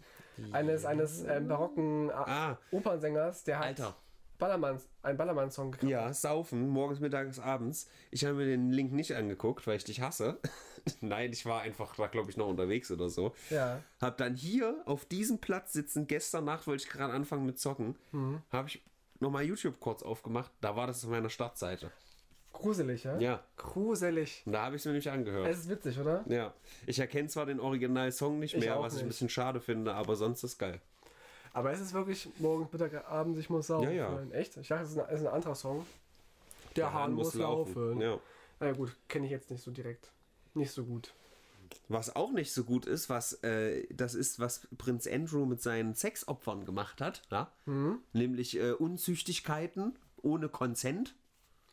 Eines, eines ähm, barocken äh, Ah. Opernsängers, der hat Alter. Ballermann, einen Ballermann-Song gekriegt. Ja, saufen, morgens, mittags, abends. Ich habe mir den Link nicht angeguckt, weil ich dich hasse. Nein, ich war einfach da, glaube ich, noch unterwegs oder so. Ja. Hab dann hier auf diesem Platz sitzen, gestern Nacht wollte ich gerade anfangen mit Zocken, Mhm. habe ich nochmal YouTube kurz aufgemacht, da war das auf meiner Startseite. Gruselig, ja? Ja, Gruselig. und da habe ich es mir nämlich angehört. Es ist witzig, oder? ja, ich erkenne zwar den Original-Song nicht Ich mehr, was ich ein nicht. bisschen schade finde, aber sonst ist geil. Aber es ist wirklich morgen, Mittag, Abend, ich muss saufen. Ja, ja. Echt? Ich dachte, es ist ein, es ist ein anderer Song. Der, Hahn muss laufen. Ja. Na ja, gut, kenne ich jetzt nicht so direkt. Nicht so gut. Was auch nicht so gut ist, was äh, das ist, was Prinz Andrew mit seinen Sexopfern gemacht hat, ja? Mhm. nämlich äh, Unzüchtigkeiten ohne Konsent.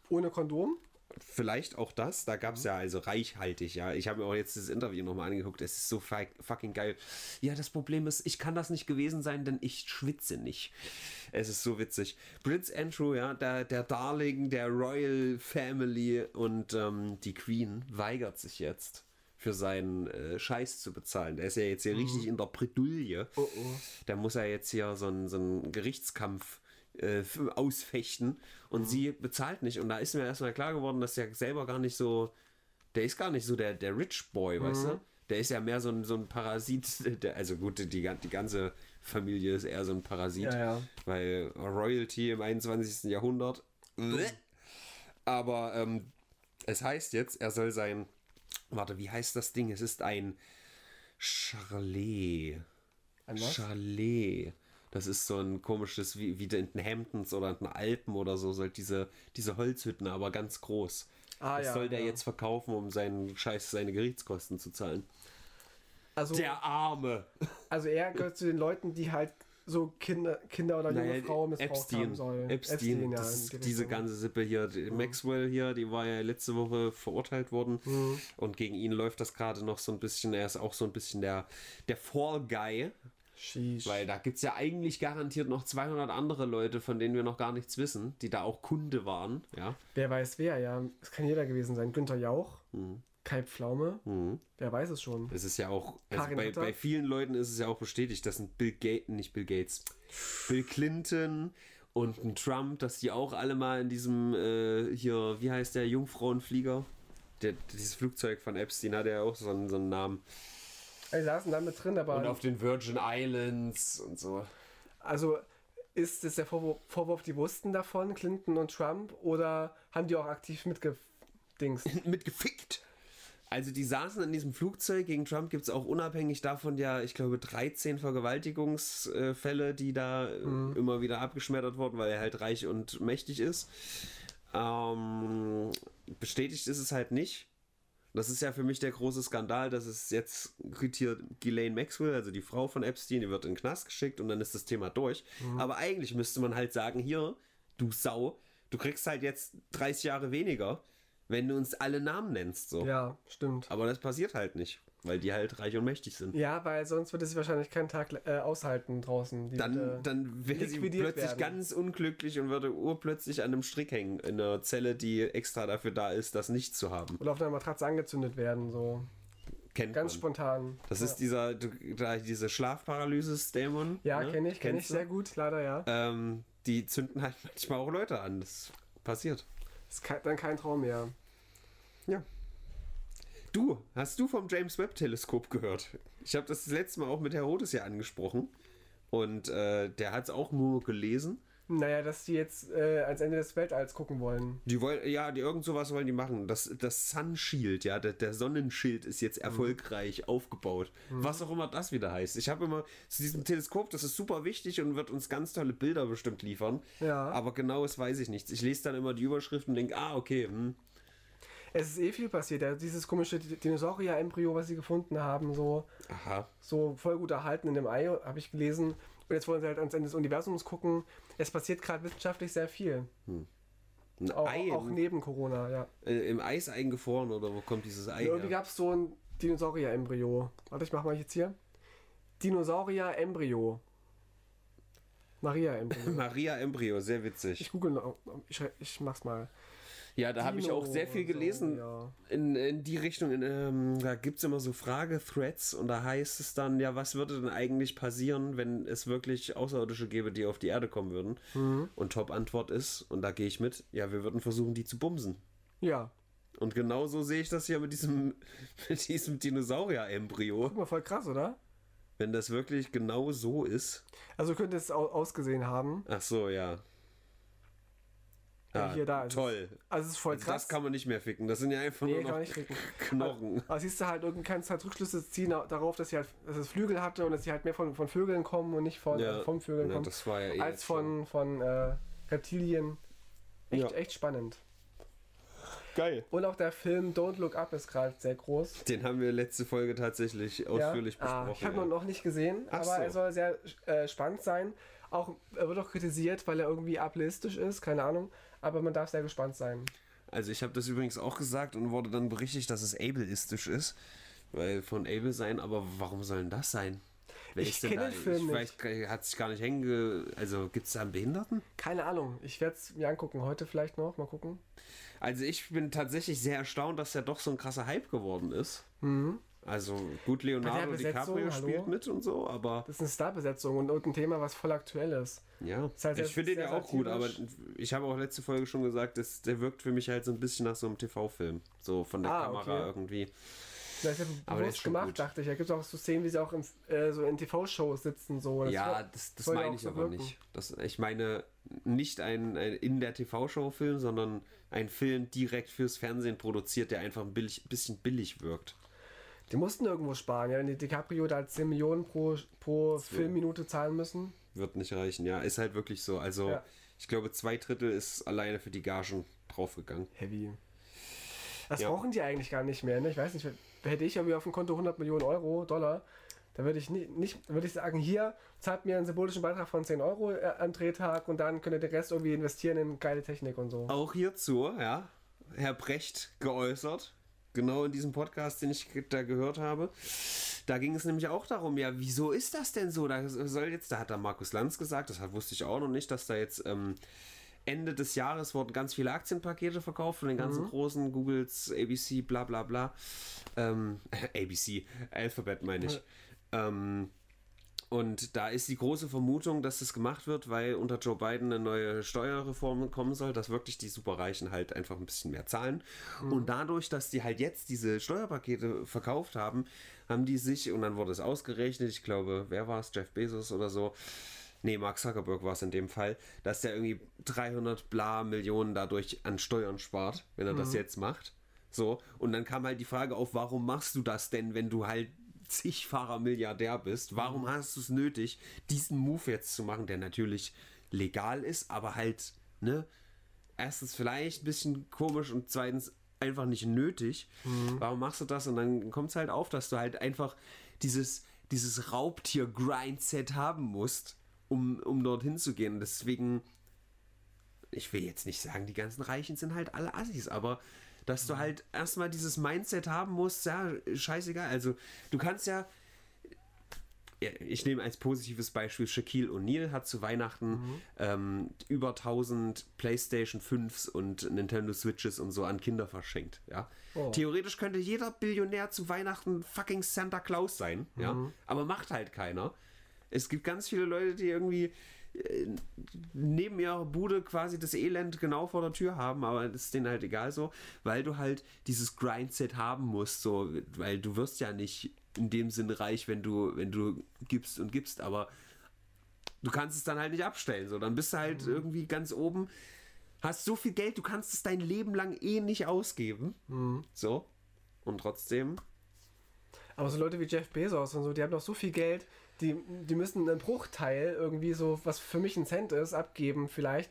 Ohne Kondom? Vielleicht auch das. Da gab es ja also reichhaltig, ja. Ich habe mir auch jetzt das Interview nochmal angeguckt. Es ist so fuck- fucking geil. Ja, das Problem ist, ich kann das nicht gewesen sein, denn ich schwitze nicht. Es ist so witzig. Prince Andrew, ja, der, der Darling der Royal Family und ähm, die Queen weigert sich jetzt für seinen äh, Scheiß zu bezahlen. Der ist ja jetzt hier richtig in der Bredouille. Oh oh. Da muss er jetzt hier so einen, so einen Gerichtskampf äh, ausfechten und sie bezahlt nicht. Und da ist mir erstmal klar geworden, dass der selber gar nicht so, der ist gar nicht so der, der Rich Boy, weißt du? Der ist ja mehr so ein, so ein Parasit, der, also gut, die, die ganze Familie ist eher so ein Parasit, Ja, ja. weil Royalty im 21. Jahrhundert. Bleh. Aber ähm, es heißt jetzt, er soll sein, warte, wie heißt das Ding? Es ist ein Charlet. Ein was? Chalet. Das ist so ein komisches, wie, wie in den Hamptons oder in den Alpen oder so, so diese, diese Holzhütten, aber ganz groß. Ah, das ja, soll der ja. jetzt verkaufen, um seinen Scheiß, seine Gerichtskosten zu zahlen. Also, Der Arme. also er gehört zu den Leuten, die halt so Kinder, Kinder oder junge Naja, Frauen missbraucht Epstein. haben sollen. Epstein, ja, das diese ganze Sippe hier. Die Maxwell hier, die war ja letzte Woche verurteilt worden. Mhm. Und gegen ihn läuft das gerade noch so ein bisschen. Er ist auch so ein bisschen der, der Fall Guy. Sheesh. Weil da gibt es ja eigentlich garantiert noch 200 andere Leute, von denen wir noch gar nichts wissen, die da auch Kunde waren. Ja. Wer weiß wer, ja. Es kann jeder gewesen sein. Günther Jauch, Mhm. Kai Pflaume, wer weiß es schon. Es ist ja auch, also bei, bei vielen Leuten ist es ja auch bestätigt, dass ein Bill Gates, nicht Bill Gates, Bill Clinton und ein Trump, dass die auch alle mal in diesem, äh, hier, wie heißt der, Jungfrauenflieger? Der, dieses Flugzeug von Epstein hat ja auch so einen, so einen Namen. Die saßen da mit drin, aber Und auf den Virgin Islands und so. also ist es der Vorwurf, Vorwurf, die wussten davon, Clinton und Trump, oder haben die auch aktiv mitgedingst? Mitgefickt. Also die saßen in diesem Flugzeug. Gegen Trump gibt es auch unabhängig davon ja, ich glaube, 13 Vergewaltigungsfälle, die da äh, immer wieder abgeschmettert wurden, weil er halt reich und mächtig ist. Ähm, bestätigt ist es halt nicht. Das ist ja für mich der große Skandal, dass es jetzt hier Ghislaine Maxwell, also die Frau von Epstein, die wird in den Knast geschickt und dann ist das Thema durch. Aber eigentlich müsste man halt sagen, hier, du Sau, du kriegst halt jetzt 30 Jahre weniger, wenn du uns alle Namen nennst. So. Ja, stimmt. Aber das passiert halt nicht, weil die halt reich und mächtig sind. Ja, weil sonst würde sie wahrscheinlich keinen Tag äh, aushalten draußen. Die Dann, würde dann wäre sie plötzlich werden. ganz unglücklich und würde urplötzlich an einem Strick hängen, in einer Zelle, die extra dafür da ist, das nicht zu haben. Oder auf einer Matratze angezündet werden, so. kennt Ganz man. spontan. Das ja. ist dieser, diese Schlafparalysis-Dämon. Ja, ne? kenne ich, kenne ich sehr gut, leider ja. Ähm, die zünden halt manchmal auch Leute an. Das passiert. Ist kein, dann kein Traum mehr. Ja. Du, hast du vom James Webb Teleskop gehört? Ich habe das, das letzte Mal auch mit Herodes ja angesprochen. Und äh, der hat es auch nur gelesen. Naja, dass die jetzt äh, ans Ende des Weltalls gucken wollen. Die wollen, ja, die irgend sowas wollen die machen. Das, das Sun Shield, ja, der, der Sonnenschild ist jetzt erfolgreich aufgebaut. Was auch immer das wieder heißt. Ich habe immer zu diesem Teleskop, das ist super wichtig und wird uns ganz tolle Bilder bestimmt liefern. Ja. Aber genaues weiß ich nicht. Ich lese dann immer die Überschriften und denke, ah, okay, hm, Es ist eh viel passiert. Ja, dieses komische Dinosaurier-Embryo, was sie gefunden haben, so, aha. so voll gut erhalten in dem Ei, habe ich gelesen. Und jetzt wollen sie halt ans Ende des Universums gucken. Es passiert gerade wissenschaftlich sehr viel. Ein Auch, Ei auch neben Corona, ja. äh, im Eis eingefroren oder wo kommt dieses Ei Irgendwie her? gab es so ein Dinosaurier-Embryo. Warte, ich mach mal jetzt hier. Dinosaurier-Embryo. Maria-Embryo. Maria Embryo, sehr witzig. Ich google noch. Ich, ich mach's mal. Ja, da habe ich auch sehr viel gelesen. Dinosaurier. In, in die Richtung, in, ähm, da gibt es immer so Frage-Threads und da heißt es dann, ja, was würde denn eigentlich passieren, wenn es wirklich Außerirdische gäbe, die auf die Erde kommen würden? Und Top-Antwort ist, und da gehe ich mit, ja, wir würden versuchen, die zu bumsen. Ja, Und genau so sehe ich das hier mit diesem, mit diesem Dinosaurier-Embryo. guck mal, voll krass, oder? Wenn das wirklich genau so ist. Also könnte es au ausgesehen haben. Ach so, ja. Ja, hier, da ist es. toll. Also es ist voll Also krass. das kann man nicht mehr ficken. Das sind ja einfach Nee, nur noch. Knochen. Aber siehst du halt, irgendwie kannst du halt Rückschlüsse ziehen au- darauf, dass sie halt, dass es Flügel hatte und dass sie halt mehr von, von Vögeln kommen und nicht von, Ja. äh, vom Vögeln Ja, kommen, das war ja eh als von, von äh, Reptilien. Echt, Ja. echt spannend. Geil. Und auch der Film Don't Look Up ist gerade sehr groß. Den haben wir letzte Folge tatsächlich ausführlich ja? Ah, besprochen. ich habe ja. ihn noch nicht gesehen, Ach aber so. er soll sehr äh, spannend sein. Auch, er wird auch kritisiert, weil er irgendwie ableistisch ist, keine Ahnung. Aber man darf sehr gespannt sein. Also ich habe das übrigens auch gesagt und wurde dann berichtigt, dass es ableistisch ist. Weil von Able sein, aber warum soll denn das sein? Wer Ich ist denn kenn da? den Film ich weiß, gar- hat sich gar nicht hänge. Also gibt es da einen Behinderten? Keine Ahnung. Ich werde es mir angucken. Heute vielleicht noch. Mal gucken. Also ich bin tatsächlich sehr erstaunt, dass der doch so ein krasser Hype geworden ist. Mhm. Also gut, Leonardo DiCaprio hallo? spielt mit und so, aber Das ist eine Starbesetzung und irgendein Thema, was voll aktuell ist. ja. Ist halt sehr- ich finde den ja auch gut, aber ich habe auch letzte Folge schon gesagt, dass der wirkt für mich halt so ein bisschen nach so einem TV-Film. So von der Ah, Kamera okay. irgendwie. Das ist ja Aber der ist bewusst gemacht, gut. dachte ich. Da gibt es auch so Szenen, wie sie auch in, äh, so in TV-Shows sitzen. So. Das ja, das, das meine ich so aber wirken. nicht. Das, ich meine nicht ein, ein in der TV-Show-Film, sondern ein Film direkt fürs Fernsehen produziert, der einfach ein billig, bisschen billig wirkt. Die mussten irgendwo sparen. Ja, wenn die DiCaprio da 10 Millionen pro, pro Filmminute zahlen müssen. Wird nicht reichen, ja. Ist halt wirklich so. Also, Ja. ich glaube, zwei Drittel ist alleine für die Gagen draufgegangen. Heavy. Das Ja. brauchen die eigentlich gar nicht mehr. Ne? Ich weiß nicht, hätte ich irgendwie auf dem Konto 100 Millionen Euro, Dollar, da würde ich nicht, nicht würde ich sagen, hier zahlt mir einen symbolischen Beitrag von 10 Euro äh, am Drehtag und dann könnt ihr den Rest irgendwie investieren in geile Technik und so. Auch hierzu, ja, Herr Brecht geäußert. Genau in diesem Podcast, den ich da gehört habe. Da ging es nämlich auch darum, ja, wieso ist das denn so? Da soll jetzt, da hat da Markus Lanz gesagt, das wusste ich auch noch nicht, dass da jetzt ähm, Ende des Jahres wurden ganz viele Aktienpakete verkauft von den ganzen großen Googles, ABC, bla bla bla. Ähm, ABC, Alphabet meine ich. Ähm, und da ist die große Vermutung, dass das gemacht wird, weil unter Joe Biden eine neue Steuerreform kommen soll, dass wirklich die Superreichen halt einfach ein bisschen mehr zahlen. Und dadurch, dass die halt jetzt diese Steuerpakete verkauft haben, haben die sich, und dann wurde es ausgerechnet, ich glaube, wer war es, Jeff Bezos oder so, nee, Mark Zuckerberg war es in dem Fall, dass der irgendwie 300 bla Millionen dadurch an Steuern spart, wenn er das jetzt macht. So, und dann kam halt die Frage auf, warum machst du das denn, wenn du halt zigfacher Milliardär bist? Warum hast du es nötig, diesen Move jetzt zu machen, der natürlich legal ist, aber halt, ne, erstens vielleicht ein bisschen komisch und zweitens einfach nicht nötig. Warum machst du das? Und dann kommt es halt auf, dass du halt einfach dieses, dieses Raubtier-Grindset haben musst, um, um dorthin zu gehen. Deswegen, ich will jetzt nicht sagen, die ganzen Reichen sind halt alle Assis, aber dass du halt erstmal dieses Mindset haben musst, ja, scheißegal. Also, du kannst ja. ich nehme als positives Beispiel Shaquille O'Neal hat zu Weihnachten mhm. ähm, über 1000 PlayStation 5s und Nintendo Switches und so an Kinder verschenkt. Ja? Oh. Theoretisch könnte jeder Billionär zu Weihnachten fucking Santa Claus sein, mhm. ja? aber macht halt keiner. Es gibt ganz viele Leute, die irgendwie neben ihrer Bude quasi das Elend genau vor der Tür haben, aber das ist denen halt egal so, weil du halt dieses Grindset haben musst, so, weil du wirst ja nicht in dem Sinne reich, wenn du, wenn du gibst und gibst, aber du kannst es dann halt nicht abstellen, so, dann bist du halt mhm. irgendwie ganz oben, hast so viel Geld, du kannst es dein Leben lang eh nicht ausgeben, mhm. so, und trotzdem. Aber so Leute wie Jeff Bezos und so, die haben doch so viel Geld, die, die müssen einen Bruchteil irgendwie so, was für mich ein Cent ist, abgeben vielleicht.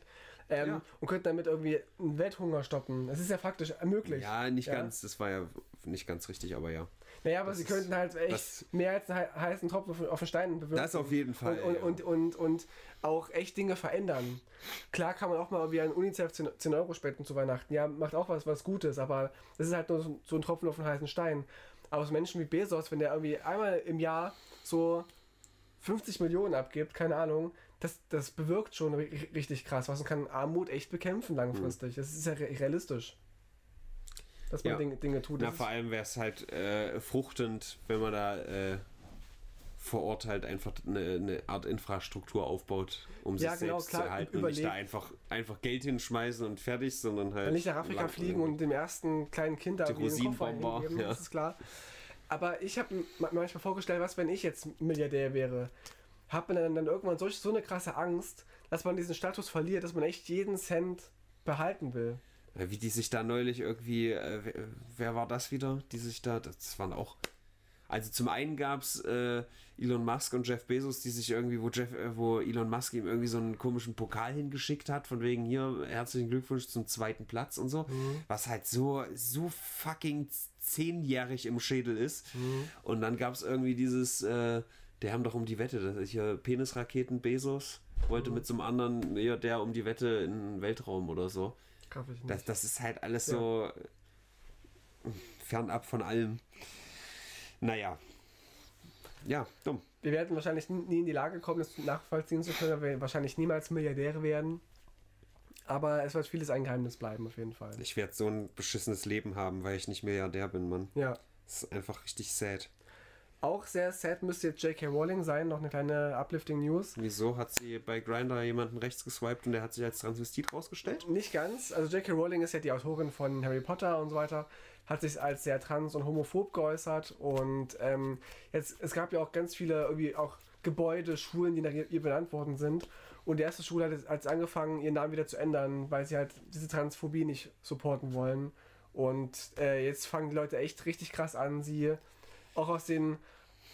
Ähm, ja. Und könnten damit irgendwie einen Welthunger stoppen. Das ist ja faktisch möglich. Ja, nicht ja. ganz, das war ja nicht ganz richtig, aber ja. Naja, aber das sie könnten halt echt mehr als einen heißen Tropfen auf, den Steinen bewirken. Das auf jeden Fall. Und, und, ja. und, und, und, auch echt Dinge verändern. Klar kann man auch mal wie ein UNICEF 10, 10 Euro spenden zu Weihnachten. Ja, macht auch was, was Gutes, aber das ist halt nur so, so ein Tropfen auf den heißen Stein. Aber so Menschen wie Bezos, wenn der irgendwie einmal im Jahr so 50 Millionen abgibt, keine Ahnung, das, das bewirkt schon richtig krass was und kann Armut echt bekämpfen langfristig. Mhm. Das ist ja realistisch. Dass man ja. Dinge, Dinge tut. Na, vor allem wäre es halt äh, fruchtend, wenn man da äh, vor Ort halt einfach eine, eine, Art Infrastruktur aufbaut, um ja, sich genau, selbst klar, zu erhalten und nicht da einfach, einfach Geld hinschmeißen und fertig, sondern halt. Nicht nach Afrika fliegen und dem ersten kleinen Kind da die einen Koffer ja. das ist klar. Aber ich habe mir manchmal vorgestellt, was, wenn ich jetzt Milliardär wäre, hat man dann, dann irgendwann so, so eine krasse Angst, dass man diesen Status verliert, dass man echt jeden Cent behalten will. Wie die sich da neulich irgendwie, äh, wer war das wieder? Die sich da, das waren auch. Also zum einen gab es äh, Elon Musk und Jeff Bezos, die sich irgendwie, wo Jeff, äh, wo Elon Musk ihm irgendwie so einen komischen Pokal hingeschickt hat, von wegen hier, herzlichen Glückwunsch zum zweiten Platz und so. Mhm. Was halt so, so fucking zehnjährig im Schädel ist. Mhm. Und dann gab es irgendwie dieses, äh, der haben doch um die Wette, das ist hier Penisraketen Bezos, wollte mhm. mit so einem anderen, ja, der um die Wette in den Weltraum oder so. Das, das ist halt alles ja. so fernab von allem. Naja. Ja, dumm. Wir werden wahrscheinlich nie in die Lage kommen, das nachvollziehen zu können, weil wir wahrscheinlich niemals Milliardäre werden. Aber es wird vieles ein Geheimnis bleiben, auf jeden Fall. Ich werde so ein beschissenes Leben haben, weil ich nicht Milliardär bin, Mann. Ja. Das ist einfach richtig sad. Auch sehr sad müsste jetzt J.K. Rowling sein, noch eine kleine uplifting News. Wieso hat sie bei Grinder jemanden rechts geswiped und der hat sich als Transvestit rausgestellt? Nicht ganz. Also J.K. Rowling ist ja die Autorin von Harry Potter und so weiter, hat sich als sehr trans- und homophob geäußert und ähm, jetzt, es gab ja auch ganz viele irgendwie auch Gebäude, Schulen, die nach ihr benannt worden sind. Und die erste Schule hat jetzt angefangen, ihren Namen wieder zu ändern, weil sie halt diese Transphobie nicht supporten wollen. Und äh, jetzt fangen die Leute echt richtig krass an, sie auch aus den,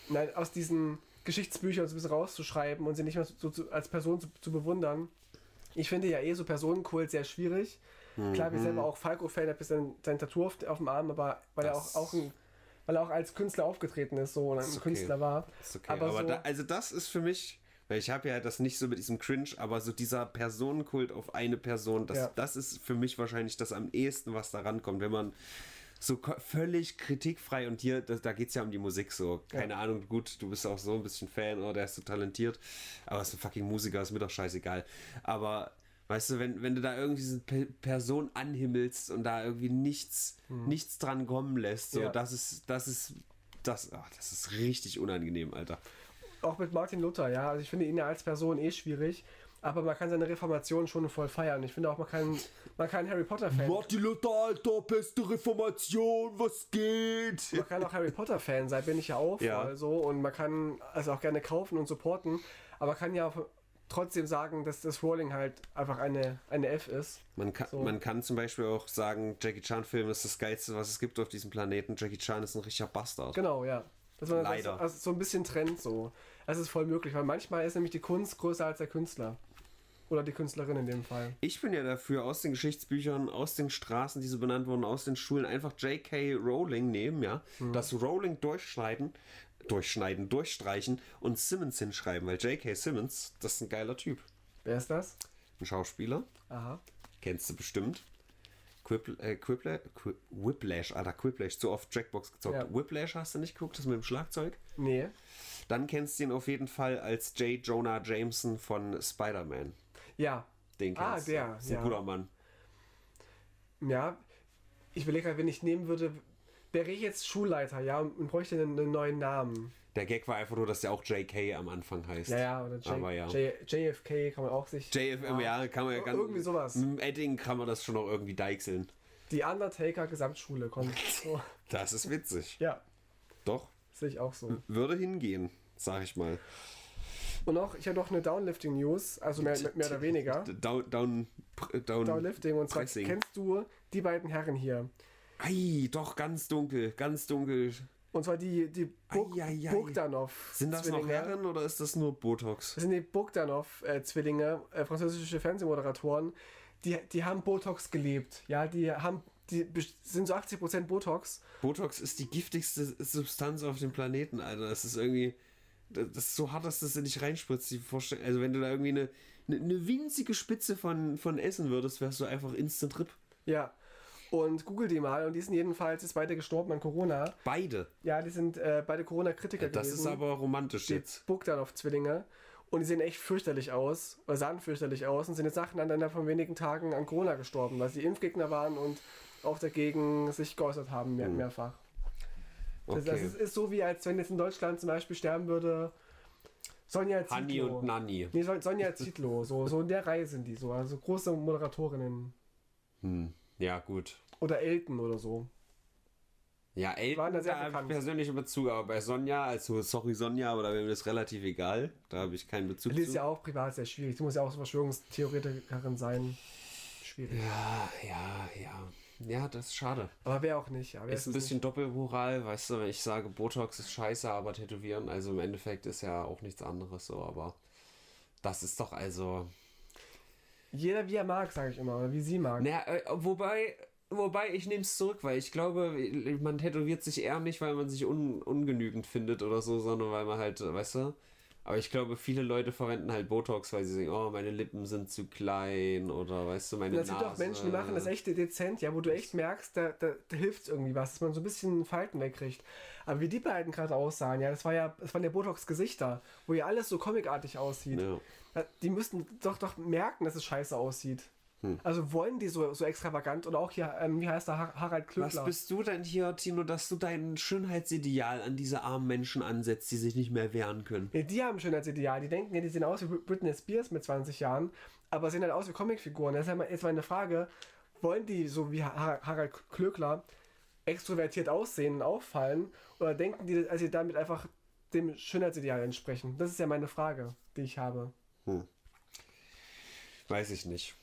nein, aus diesen Geschichtsbüchern so ein bisschen rauszuschreiben und sie nicht mehr so, so als Person zu, zu, bewundern. Ich finde ja eh so Personenkult sehr schwierig. Mhm. Klar, wir selber auch Falco-Fan, hat bis sein, sein Tattoo auf, auf, dem Arm, aber weil das er auch, auch ein weil er auch als Künstler aufgetreten ist, so und ein okay. Künstler war. Okay. Aber, aber so, da, also das ist für mich, weil ich habe ja das nicht so mit diesem Cringe, aber so dieser Personenkult auf eine Person, das, ja. das ist für mich wahrscheinlich das am ehesten, was da rankommt, wenn man so völlig kritikfrei und hier, da, da geht es ja um die Musik so. Keine ja. Ahnung, gut, du bist auch so ein bisschen Fan oder der ist so talentiert, aber ist ein fucking Musiker, ist mir doch scheißegal. Aber weißt du, wenn, wenn du da irgendwie diese Pe Person anhimmelst und da irgendwie nichts, hm. nichts dran kommen lässt, so, ja. das ist, das ist, das, ach, das ist richtig unangenehm, Alter. Auch mit Martin Luther, ja. Also ich finde ihn ja als Person eh schwierig aber man kann seine Reformation schon voll feiern. Ich finde auch, man kann, man kann Harry Potter-Fan. Martin Luther, Alter, beste Reformation, was geht? Man kann auch Harry Potter-Fan sein, bin ich ja auch ja. voll so. Und man kann also auch gerne kaufen und supporten, aber kann ja trotzdem sagen, dass das Rowling halt einfach eine, eine F ist. Man kann, so. man kann zum Beispiel auch sagen, Jackie Chan-Film ist das Geilste, was es gibt auf diesem Planeten. Jackie Chan ist ein richtiger Bastard. Genau, ja. Dass man Leider. Das, also so ein bisschen trennt so. Das ist voll möglich, weil manchmal ist nämlich die Kunst größer als der Künstler. Oder die Künstlerin in dem Fall. Ich bin ja dafür, aus den Geschichtsbüchern, aus den Straßen, die so benannt wurden, aus den Schulen, einfach J.K. Rowling nehmen, ja. Mhm. Das Rowling durchschneiden, durchschneiden, durchstreichen und Simmons hinschreiben, weil J.K. Simmons, das ist ein geiler Typ. Wer ist das? Ein Schauspieler. Aha. Kennst du bestimmt. Quipl äh, Quipla Qui Whiplash, Alter, Whiplash, so oft Jackbox gezockt. Ja. Whiplash hast du nicht geguckt, das mit dem Schlagzeug? Nee. Dann kennst du ihn auf jeden Fall als J. Jonah Jameson von Spider-Man. Ja. Den Ah, kennst du. der, Ist ein ja. guter Mann. Ja. Ich überlege gerade, wenn ich nehmen würde, wäre ich jetzt Schulleiter, ja, und bräuchte einen, einen neuen Namen. Der Gag war einfach nur, dass der auch JK am Anfang heißt. Ja, ja, oder J Aber ja. J JFK kann man auch sich. JFM, ja, kann man ja ganz. Irgendwie sowas. Dem Edding kann man das schon noch irgendwie deichseln. Die Undertaker Gesamtschule kommt. So. Das ist witzig. Ja, Doch, sehe ich auch so. würde hingehen, sag ich mal. Und noch, ich habe noch eine Downlifting-News, also mehr, mehr oder weniger. Down, down, down. Downlifting, und zwar Pressing. kennst du die beiden Herren hier. Ei, doch, ganz dunkel, ganz dunkel. Und zwar die, die Bog Ei, ei, ei. Bogdanov. Sind das noch Zwillinge. Herren oder ist das nur Botox? Das sind die Bogdanov-Zwillinge, äh, französische Fernsehmoderatoren. Die, die haben Botox gelebt. Ja, die haben, die sind so 80% Botox. Botox ist die giftigste Substanz auf dem Planeten, Alter. Das ist irgendwie. Das ist so hart, dass das in dich reinspritzt. Die Also, wenn du da irgendwie eine, eine, eine winzige Spitze von, von essen würdest, wärst du einfach instant Rip. Ja. Und google die mal. Und die sind jedenfalls jetzt beide gestorben an Corona. Beide. Ja, die sind äh, beide Corona-Kritiker Das gewesen. ist aber romantisch die jetzt. Bogdanov-Zwillinge. Und die sehen echt fürchterlich aus, oder sahen fürchterlich aus und sind jetzt nacheinander von wenigen Tagen an Corona gestorben, weil sie Impfgegner waren und auch dagegen sich geäußert haben, mehr, mehrfach. Das, das Okay. ist, ist so wie, als wenn jetzt in Deutschland zum Beispiel sterben würde Sonja Hanni Zietlow. und Nanni. Nee, Son- Sonja Zietlow, so, so in der Reihe sind die so, also große Moderatorinnen. Hm. Ja, gut. Oder Elton oder so. Ja, Elton, da sehr da habe ich persönlichen Bezug, aber bei Sonja, also sorry Sonja, aber da wäre mir das relativ egal. Da habe ich keinen Bezug Die ist zu. ja auch privat sehr schwierig. Sie muss ja auch so Verschwörungstheoretikerin sein. Schwierig. Ja, ja, ja. Ja, das ist schade. Aber wer auch nicht. Ist ein bisschen Doppelmoral, weißt du, wenn ich sage, Botox ist scheiße, aber Tätowieren, also im Endeffekt ist ja auch nichts anderes so, aber das ist doch also. Jeder wie er mag, sage ich immer. Oder wie sie mag. Naja, äh, wobei, wobei ich nehme es zurück, weil ich glaube, man tätowiert sich eher nicht, weil man sich un, ungenügend findet oder so, sondern weil man halt, weißt du. Aber ich glaube, viele Leute verwenden halt Botox, weil sie sagen, oh, meine Lippen sind zu klein oder weißt du, meine Und es gibt Nase. auch Menschen, die machen das echt dezent, ja, wo du echt merkst, da, da, da hilft irgendwie was, dass man so ein bisschen Falten wegkriegt. Aber wie die beiden gerade aussahen, ja, das war ja, das waren ja Botox-Gesichter, wo ja alles so comicartig aussieht. Ja. Die müssten doch doch merken, dass es scheiße aussieht. Hm. Also wollen die so, so extravagant oder auch hier, ähm, wie heißt der, Har- Harald Was Klöckler. bist du denn hier, Tino, dass du dein Schönheitsideal an diese armen Menschen ansetzt, die sich nicht mehr wehren können? Ja, die haben ein Schönheitsideal. Die denken ja, die sehen aus wie Britney Spears mit 20 Jahren, aber sehen halt aus wie Comicfiguren. Das ist ja mal- jetzt meine Frage, wollen die so wie Har- Harald Klöckler extrovertiert aussehen und auffallen oder denken die, dass sie damit einfach dem Schönheitsideal entsprechen? Das ist ja meine Frage, die ich habe. Weiß ich nicht.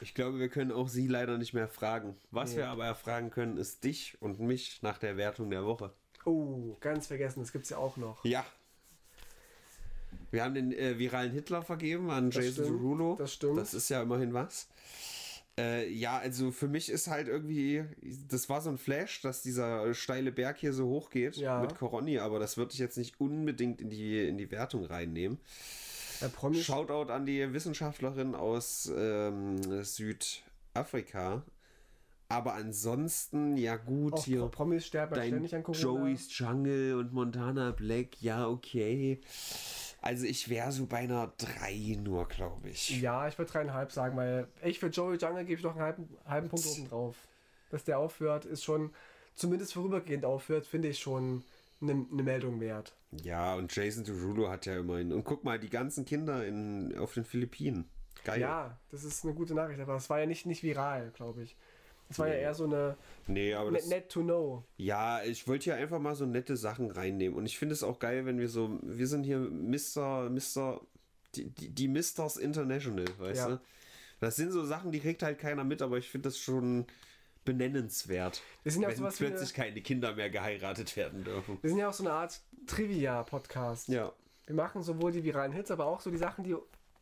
Ich glaube, wir können auch sie leider nicht mehr fragen. Was Nee. wir aber erfragen können, ist dich und mich nach der Wertung der Woche. Oh, ganz vergessen, das gibt's ja auch noch. Ja. Wir haben den äh, viralen Hitler vergeben an Das Jason Derulo. das stimmt. Das ist ja immerhin was. Äh, ja, also für mich ist halt irgendwie, das war so ein Flash, dass dieser steile Berg hier so hoch geht Ja. mit Coroni, aber das würde ich jetzt nicht unbedingt in die, in die Wertung reinnehmen. Der Promi Shoutout an die Wissenschaftlerin aus ähm, Südafrika. Aber ansonsten, ja gut, auch hier Promis sterben ständig an Corona. Joey's Jungle und Montana Black, ja, okay. Also ich wäre so bei einer 3 nur, glaube ich. Ja, ich würde dreieinhalb sagen, weil ich für Joey Jungle gebe ich noch einen halben, halben Punkt oben drauf. Dass der aufhört, ist schon, zumindest vorübergehend aufhört, finde ich schon eine ne Meldung wert. Ja, und Jason Derulo hat ja immerhin. Und guck mal, die ganzen Kinder in, auf den Philippinen. Geil. Ja, das ist eine gute Nachricht, aber es war ja nicht, nicht viral, glaube ich. Es war ja eher so eine Nee, aber net, das, net to know. Ja, ich wollte hier einfach mal so nette Sachen reinnehmen. Und ich finde es auch geil, wenn wir so, wir sind hier Mr. Mr. Die, die, die Misters International, weißt Ja. du? Das sind so Sachen, die kriegt halt keiner mit, aber ich finde das schon benennenswert. Wir sind ja auch wenn sowas wie eine, plötzlich keine Kinder mehr geheiratet werden dürfen. wir sind ja auch so eine Art Trivia-Podcast. Ja. Wir machen sowohl die viralen Hits, aber auch so die Sachen, die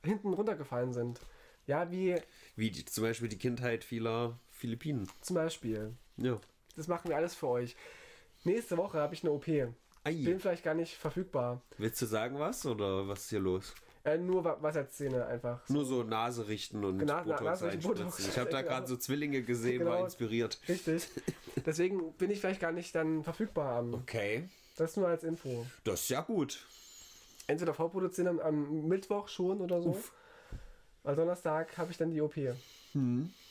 hinten runtergefallen sind. Ja, wie Wie die, zum Beispiel die Kindheit vieler Philippinen. zum Beispiel. Ja. Das machen wir alles für euch. Nächste Woche habe ich eine OP. Ei. Bin vielleicht gar nicht verfügbar. Willst du sagen was oder was ist hier los? Äh, nur Wa- Wasserzähne einfach. Nur so Nase richten und Genau, Botox Nase einspritzen. Botox. Ich habe da gerade so Zwillinge gesehen, war Genau. inspiriert. Richtig. Deswegen bin ich vielleicht gar nicht dann verfügbar am. Okay, Das nur als Info. das ist ja gut. Entweder vorproduzieren am, am Mittwoch schon oder so. Weil Donnerstag habe ich dann die OP.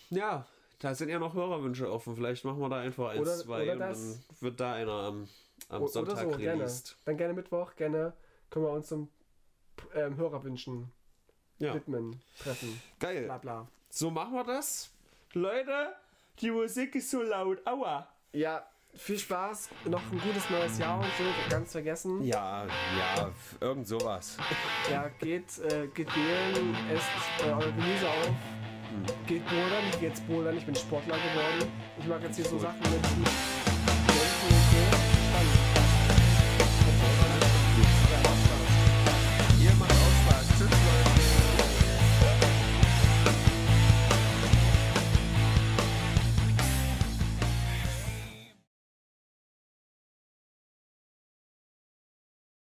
Ja, da sind ja noch Hörerwünsche offen. Vielleicht machen wir da einfach eins, Oder- zwei oder und das. dann wird da einer am, am O- Sonntag oder so, gerne. released. Dann gerne Mittwoch, gerne können wir uns zum ähm, Hörerwünschen Ja, widmen, treffen. geil. Bla bla. So machen wir das. Leute, die Musik ist so laut. Aua. Ja, viel Spaß, noch ein gutes neues Jahr und so, ganz vergessen. Ja, ja, irgend sowas. Ja, geht, äh, geht wählen, esst äh, euer Gemüse auf, geht bouldern, ich geh jetzt bouldern, ich bin Sportler geworden. Ich mag jetzt hier so Sachen mit